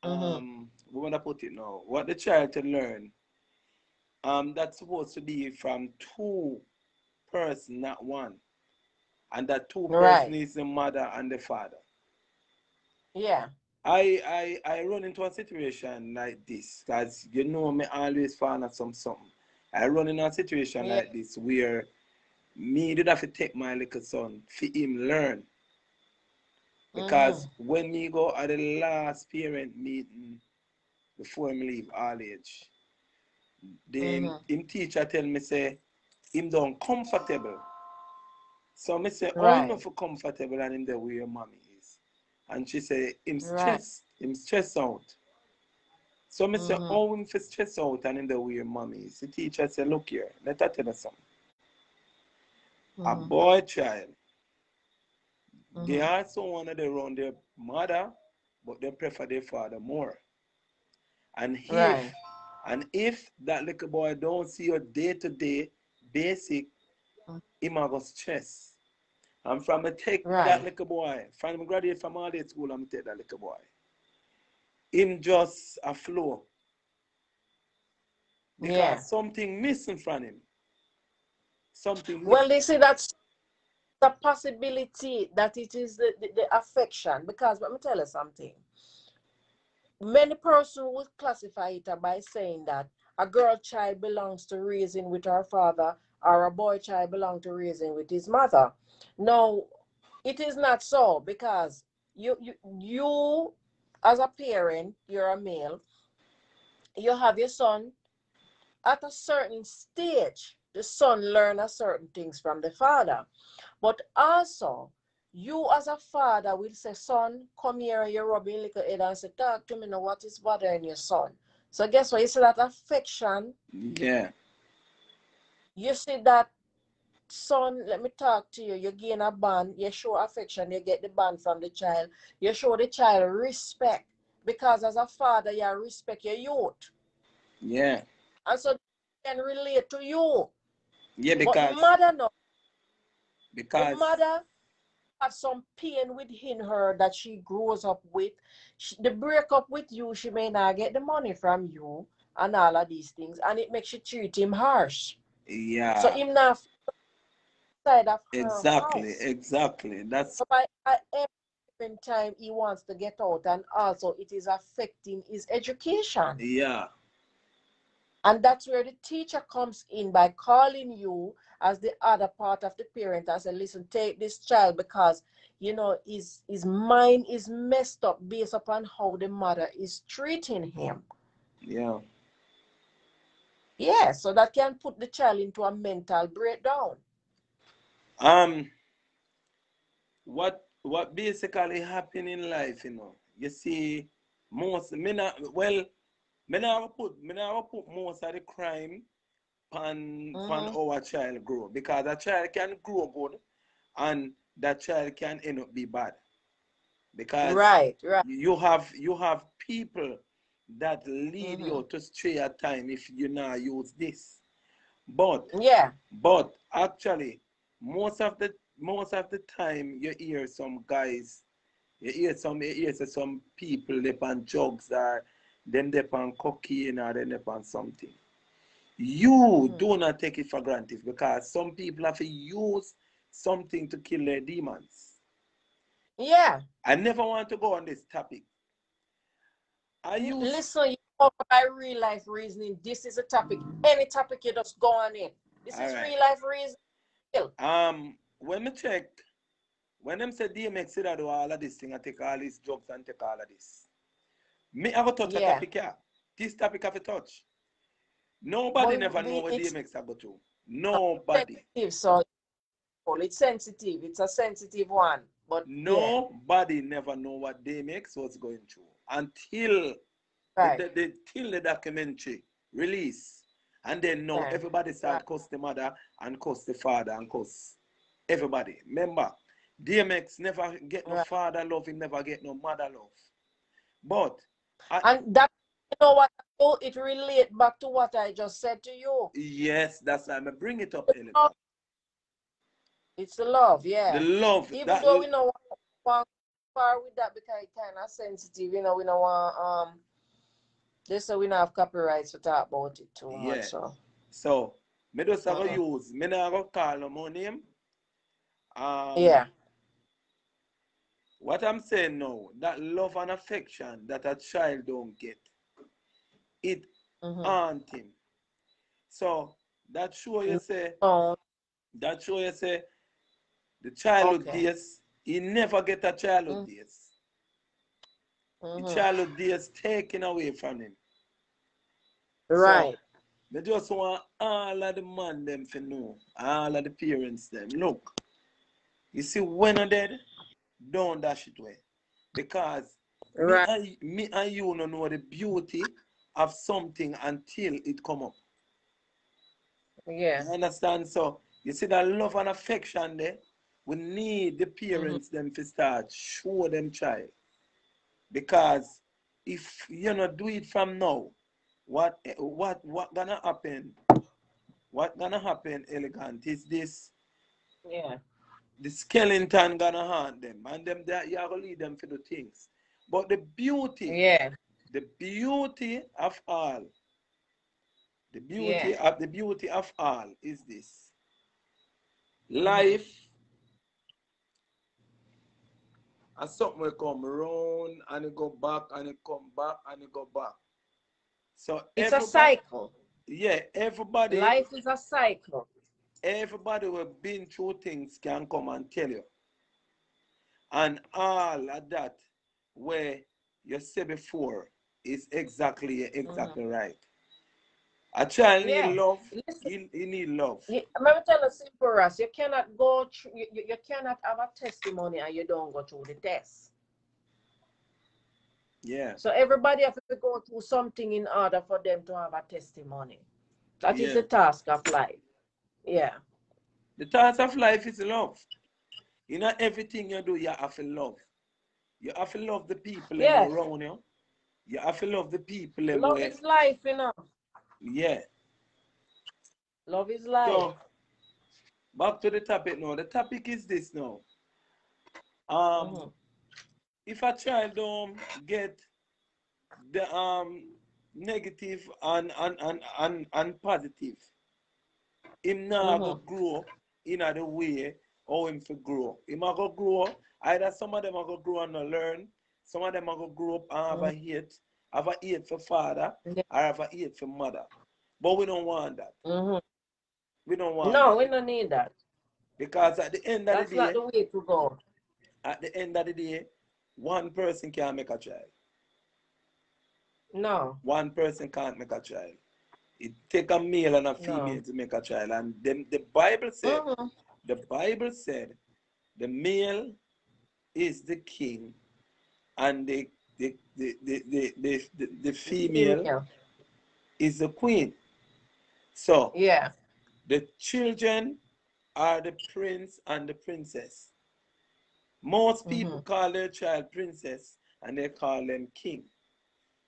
mm-hmm. um, we wanna put it now, what the child to learn, um, that's supposed to be from two person, not one and that two right. person is the mother and the father.
Yeah.
I I I run into a situation like this because you know me always find out some something. I run in a situation yeah. like this where me did have to take my little son for him learn. Because mm. when me go at the last parent meeting before me leave all age, the mm-hmm. him teacher tell me say him don't comfortable so I say, right. oh, not for comfortable and in the way your mommy is. And she say, him stress, right. him stress out. So I say, mm-hmm. oh, him for stress out and in the way your mommy is. The teacher say, look here, let her tell us something. Mm-hmm. A boy child, mm-hmm. they also want to run their mother, but they prefer their father more. And if right. and if that little boy don't see your day to day basic him have stress. And from a take right. that little boy, from graduate from all day school, I'm take that little boy. Him just a flow. Because yeah. something missing from him. Something
Well they say that's the possibility that it is the, the, the affection. Because let me tell you something. Many persons would classify it by saying that a girl child belongs to raising with her father or a boy child belong to raising with his mother. No, it is not so because you you you as a parent, you're a male, you have your son at a certain stage, the son learn a certain things from the father. But also, you as a father will say, son, come here and you're rubbing little head and say, talk to me now, what is bothering your son? So guess what? You see that affection.
Yeah.
You see that son, let me talk to you. You gain a bond, you show affection, you get the bond from the child. You show the child respect. Because as a father, you respect your youth.
Yeah.
And so they can relate to you.
Yeah, because
but mother no.
Because
the mother have some pain within her that she grows up with. She, the breakup with you, she may not get the money from you and all of these things, and it makes you treat him harsh.
Yeah.
So him not side of
exactly,
house.
exactly. That's
so by, by every time he wants to get out, and also it is affecting his education.
Yeah.
And that's where the teacher comes in by calling you as the other part of the parent and say, listen, take this child because you know his his mind is messed up based upon how the mother is treating him.
Yeah.
Yeah, so that can put the child into a mental breakdown.
Um what what basically happen in life, you know, you see most me not, well me never put me never put most of the crime on mm-hmm. on our child grow because a child can grow good and that child can end up be bad because
right right
you have you have people that lead mm-hmm. you to stray at time if you not use this but
yeah
but actually most of the most of the time you hear some guys you hear some you hear some people they on drugs or then they on cocaine or then they on something you mm. do not take it for granted because some people have to use something to kill their demons.
Yeah.
I never want to go on this topic. I
use listen, you know my real life reasoning. This is a topic. Any topic you just go on in. This All is right. real life reason.
Um, when me check, when them say DMX said I do all of this thing, I take all these drugs and take all of this. Me have a touch yeah. a topic here. This topic have a touch. Nobody well, never know what DMX are going to. Nobody.
So it's sensitive. It's a sensitive one. But
nobody yeah. never know what DMX was going through until right. the, the, till the documentary release. And then now right. everybody start right. cuss the mother and cuss the father and cuss everybody. Remember, DMX never get no father love, he never get no mother love. But
I, and that you know what oh, it relate back to what I just said to you.
Yes, that's why I'm bring it up.
It's, the love, yeah.
The love.
Even that, though we know want far with that because it's kind of sensitive, you know, we don't want um just so we don't have copyrights to talk about it too yeah. much. So
so me just have uh-huh. use me not go call no more name. Um,
yeah.
What I'm saying now, that love and affection that a child don't get, it mm-hmm. haunt him. So that show you say, oh. that show you say, the childhood okay. days, he never get a childhood mm-hmm. days. Mm-hmm. The childhood days taken away from him.
Right.
So, just want all of the man them to know, all of the parents them. Look, you see, when I'm dead, don't dash it away. Because right. me, and, me and you don't know the beauty of something until it come up.
Yeah.
You understand? So you see that love and affection there, we need the parents mm-hmm. them to start show them child. Because if you know do it from now, what what what gonna happen? What gonna happen, elegant, is this
yeah.
The skeleton gonna haunt them and them that you have to lead them to the things. But the beauty
yeah
the beauty of all, the beauty yeah. of the beauty of all is this. Life and something will come around and it go back and it come back and it go back. So
it's a cycle.
Yeah, everybody.
Life is a cycle.
Everybody who been through things can come and tell you. And all of that where you said before is exactly exactly mm-hmm. right. A child yeah. need love. Listen, he, he need love.
Yeah, I'm going to tell you simple, Russ. You cannot go through, you, you cannot have a testimony and you don't go through the test.
Yeah.
So everybody has to go through something in order for them to have a testimony. That yeah. is the task of life. Yeah.
The task of life is love. You know, everything you do, you have to love. You have to love the people yes. around you. You have to love the people.
Love is life, you know.
Yeah.
Love is life. So,
back to the topic now. The topic is this now. Um, mm-hmm. if a child don't get the um negative and and and and, and positive, him now mm-hmm. grow in the way or him to grow. Him a go grow. Either some of them are go grow and learn. Some of them are go grow up and have mm-hmm. a hate have a hate for father yeah. or have a hate for mother. But we don't want that.
Mm-hmm.
We don't want
No, that. we don't need that.
Because at the end of
That's
the day,
not the way to go.
At the end of the day, one person can't make a child.
No.
One person can't make a child. It take a male and a female no. to make a child. And then the Bible said, mm-hmm. the Bible said, the male is the king and the the the the the, the, the female yeah. is the queen. So
yeah,
the children are the prince and the princess. Most people mm-hmm. call their child princess and they call them king.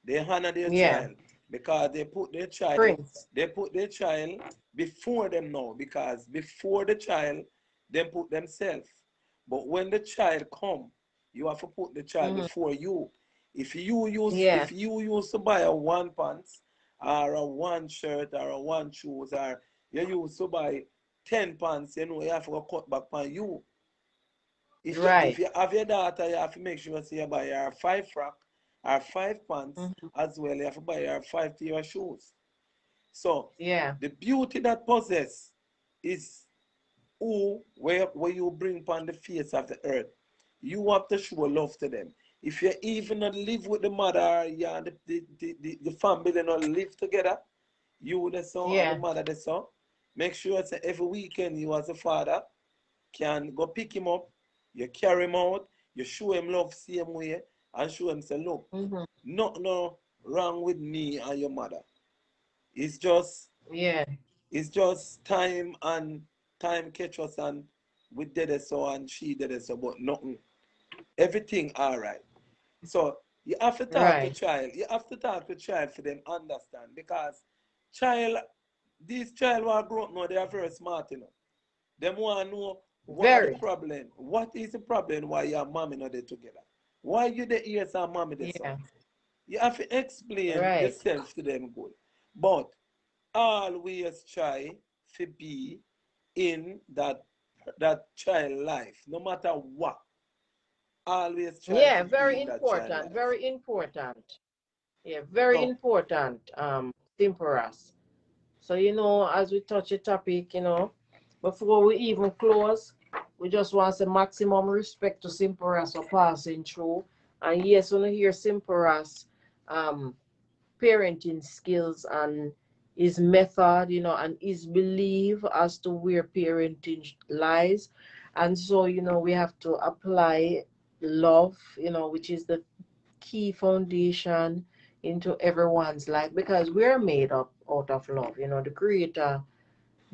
They honor their yeah. child because they put their child prince. they put their child before them now because before the child they put themselves. But when the child come, you have to put the child mm-hmm. before you if you use yeah. if you use to buy a one pants or a one shirt or a one shoes or you use to buy 10 pants, you know, you have to cut back on you. If, right. you, if you have your daughter, you have to make sure you buy her five frock or five pants mm-hmm. as well. You have to buy her five pair of shoes. So
yeah,
the beauty that possess is who where where you bring upon the face of the earth. You have to show love to them if you even not live with the mother, yeah, the, the, the, the, family they not live together, you the son yeah. and the mother the son, make sure that every weekend you as a father can go pick him up, you carry him out, you show him love same way, and show him say, look, mm-hmm. no no wrong with me and your mother. It's just
yeah,
it's just time and time catch us and we did it so and she did it so, but nothing. Everything all right. So you have to talk right. to child. You have to talk to child for them understand because child, these child who are grown now, they are very smart, you know. Them want to know what very. the problem. What is the problem why your mommy not there together? Why you the ears and mommy the yeah. You have to explain right. yourself to them good. But always try to be in that that child life, no matter what always
yeah very important very important. Yeah very oh. important um temperance so you know as we touch a topic you know before we even close we just want the maximum respect to Simperas for passing through. And yes when you hear Simperas um parenting skills and his method you know and his belief as to where parenting lies. And so you know we have to apply love, you know, which is the key foundation into everyone's life because we're made up out of love. You know, the Creator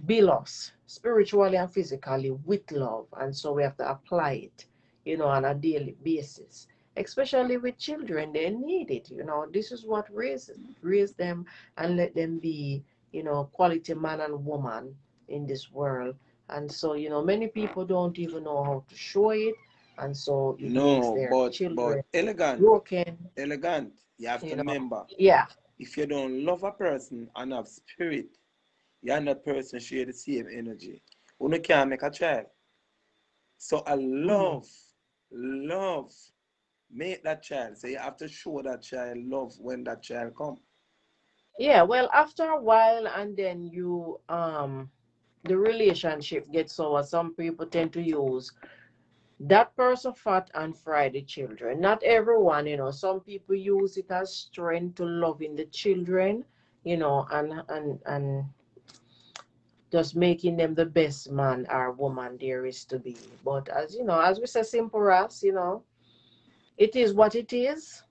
built spiritually and physically with love, and so we have to apply it, you know, on a daily basis. Especially with children, they need it. You know, this is what raises raise them and let them be, you know, quality man and woman in this world. And so, you know, many people don't even know how to show it and so no, but, but
elegant,
broken.
Elegant. You have you to know, remember.
Yeah.
If you don't love a person and have spirit, you and that person share the same energy. You can't make a child. So I mm-hmm. love, mm-hmm. love, make that child. So you have to show that child love when that child come.
Yeah, well, after a while, and then you um, the relationship gets over. Some people tend to use that person fought and fry the children. Not everyone, you know. Some people use it as strength to loving the children, you know, and and and just making them the best man or woman there is to be. But as you know, as we say, simple as you know, it is what it is.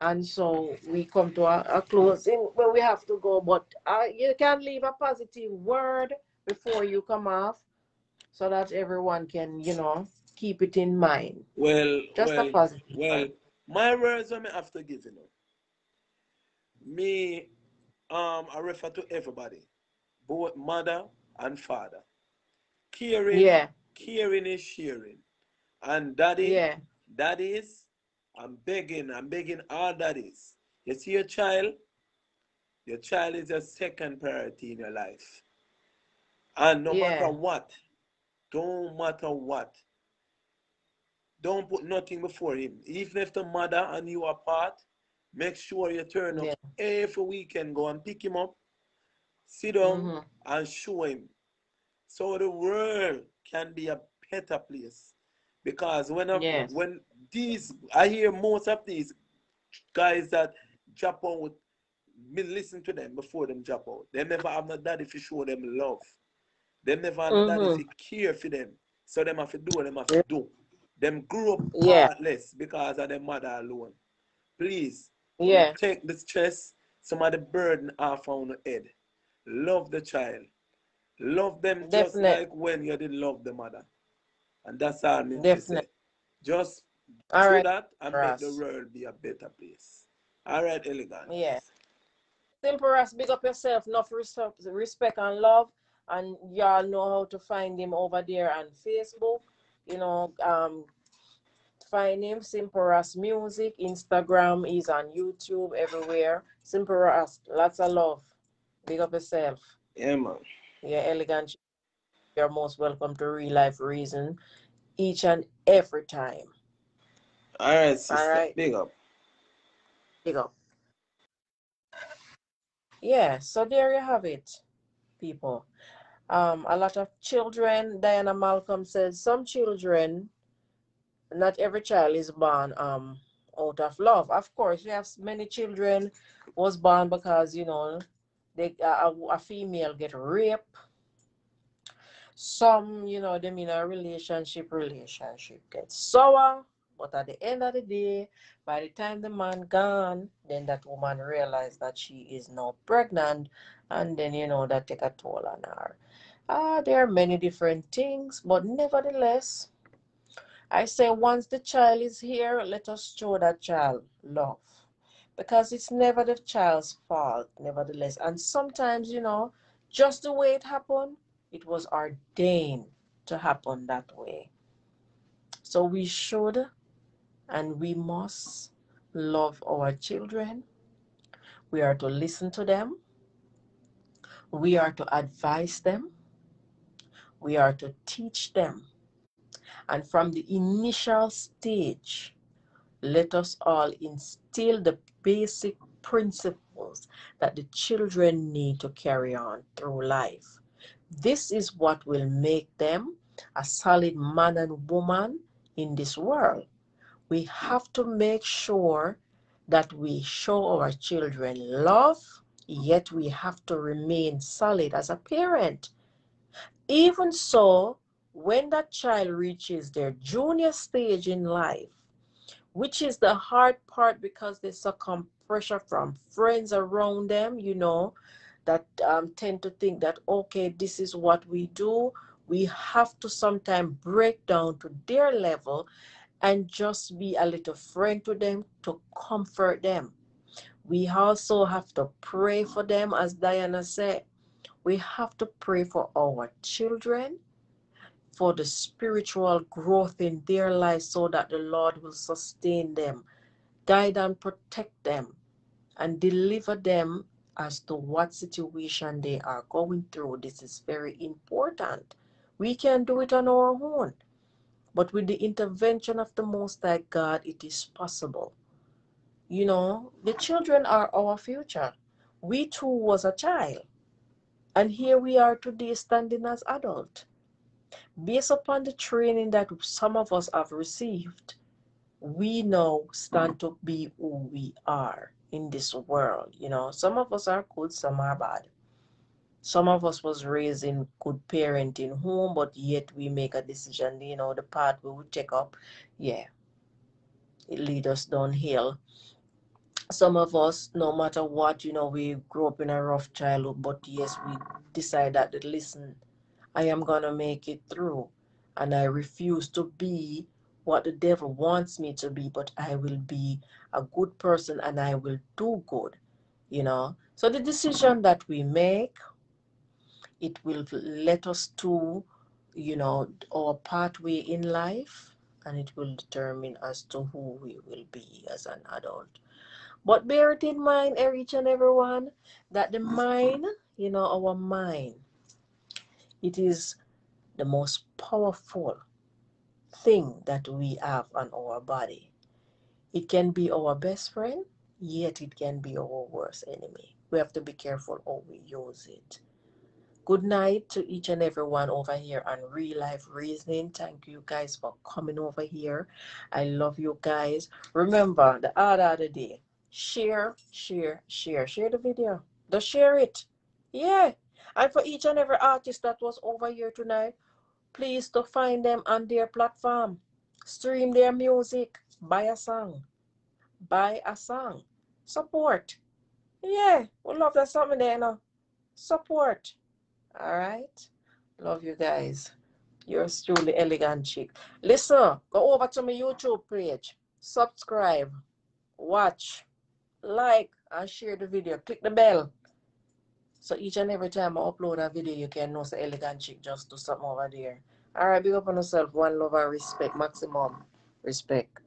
And so we come to a, a closing where we have to go. But uh, you can leave a positive word before you come off so that everyone can, you know, keep it in mind.
Well, just well, a positive. Well, my words have to give you know. Me, um, I refer to everybody, both mother and father. Caring, yeah. caring is sharing. And daddy, yeah. daddies, I'm begging, I'm begging all daddies. You see your child, your child is your second priority in your life. And no yeah. matter what, don't matter what, don't put nothing before him. Even if the mother and you are apart, make sure you turn up yeah. every weekend. Go and pick him up, sit down, mm-hmm. and show him. So the world can be a better place. Because when I, yes. when these I hear most of these guys that drop out, me listen to them before them drop out. They never have no daddy to show them love. They never have mm-hmm. daddy to care for them. So them have to do what them have to do. Them grew up yeah. heartless because of their mother alone. Please,
yeah,
take the stress, some of the burden off on the head. Love the child. Love them Definitely. just like when you didn't love the mother. And that's all I'm Definitely. Just all do right. that and make the world be a better place. All right, elegant.
Yeah. Simple as big up yourself, enough respect, respect and love. And y'all know how to find him over there on Facebook you know, um, find him Simple Ras Music. Instagram is on YouTube everywhere. Simple Ras, lots of love. Big up yourself.
Yeah, man.
Yeah, elegant. You're most welcome to Real Life Reason each and every time.
All right, sister. All right. Big up.
Big up. Yeah, so there you have it, people um, a lot of children, Diana Malcolm says, some children, not every child is born um, out of love. Of course, we have many children was born because, you know, they, uh, a female get raped. Some, you know, them in a relationship, relationship gets sour. But at the end of the day, by the time the man gone, then that woman realized that she is now pregnant, and then you know that take a toll on her. Ah, there are many different things, but nevertheless, I say once the child is here, let us show that child love. Because it's never the child's fault, nevertheless. And sometimes, you know, just the way it happened, it was ordained to happen that way. So we should and we must love our children. We are to listen to them. We are to advise them we are to teach them. And from the initial stage, let us all instill the basic principles that the children need to carry on through life. This is what will make them a solid man and woman in this world. We have to make sure that we show our children love, yet we have to remain solid as a parent even so, when that child reaches their junior stage in life, which is the hard part because they succumb pressure from friends around them, you know, that um, tend to think that, okay, this is what we do. We have to sometimes break down to their level and just be a little friend to them to comfort them. We also have to pray for them, as Diana said. We have to pray for our children, for the spiritual growth in their lives so that the Lord will sustain them, guide and protect them, and deliver them as to what situation they are going through. This is very important. We can do it on our own, but with the intervention of the Most High God, it is possible. You know, the children are our future. We too was a child. And here we are today standing as adult. based upon the training that some of us have received, we now stand to be who we are in this world. You know, some of us are good, some are bad. Some of us was raised in good parenting home, but yet we make a decision, you know, the path we would take up, yeah, it lead us downhill. Some of us, no matter what, you know, we grew up in a rough childhood, but yes, we decide that, listen, I am going to make it through. And I refuse to be what the devil wants me to be, but I will be a good person and I will do good, you know. So the decision that we make, it will let us to, you know, our pathway in life and it will determine as to who we will be as an adult. But bear it in mind, each and everyone, that the mind, you know, our mind, it is the most powerful thing that we have on our body. It can be our best friend, yet it can be our worst enemy. We have to be careful how we use it. Good night to each and everyone over here on Real Life Reasoning. Thank you guys for coming over here. I love you guys. Remember, the the day, share, share, share. Share the video. Just share it. Yeah. And for each and every artist that was over here tonight, please to find them on their platform. Stream their music. Buy a song. Buy a song. Support. Yeah, we love that something there now. Support. All right. Love you guys. You're truly Elegant Chic. Listen, go over to my YouTube page. Subscribe. Watch. Like and share the video. Click the bell. So each and every time I upload a video, you can know the Elegant Chic just do something over there. All right, big up on yourself. One love and respect. Maximum respect.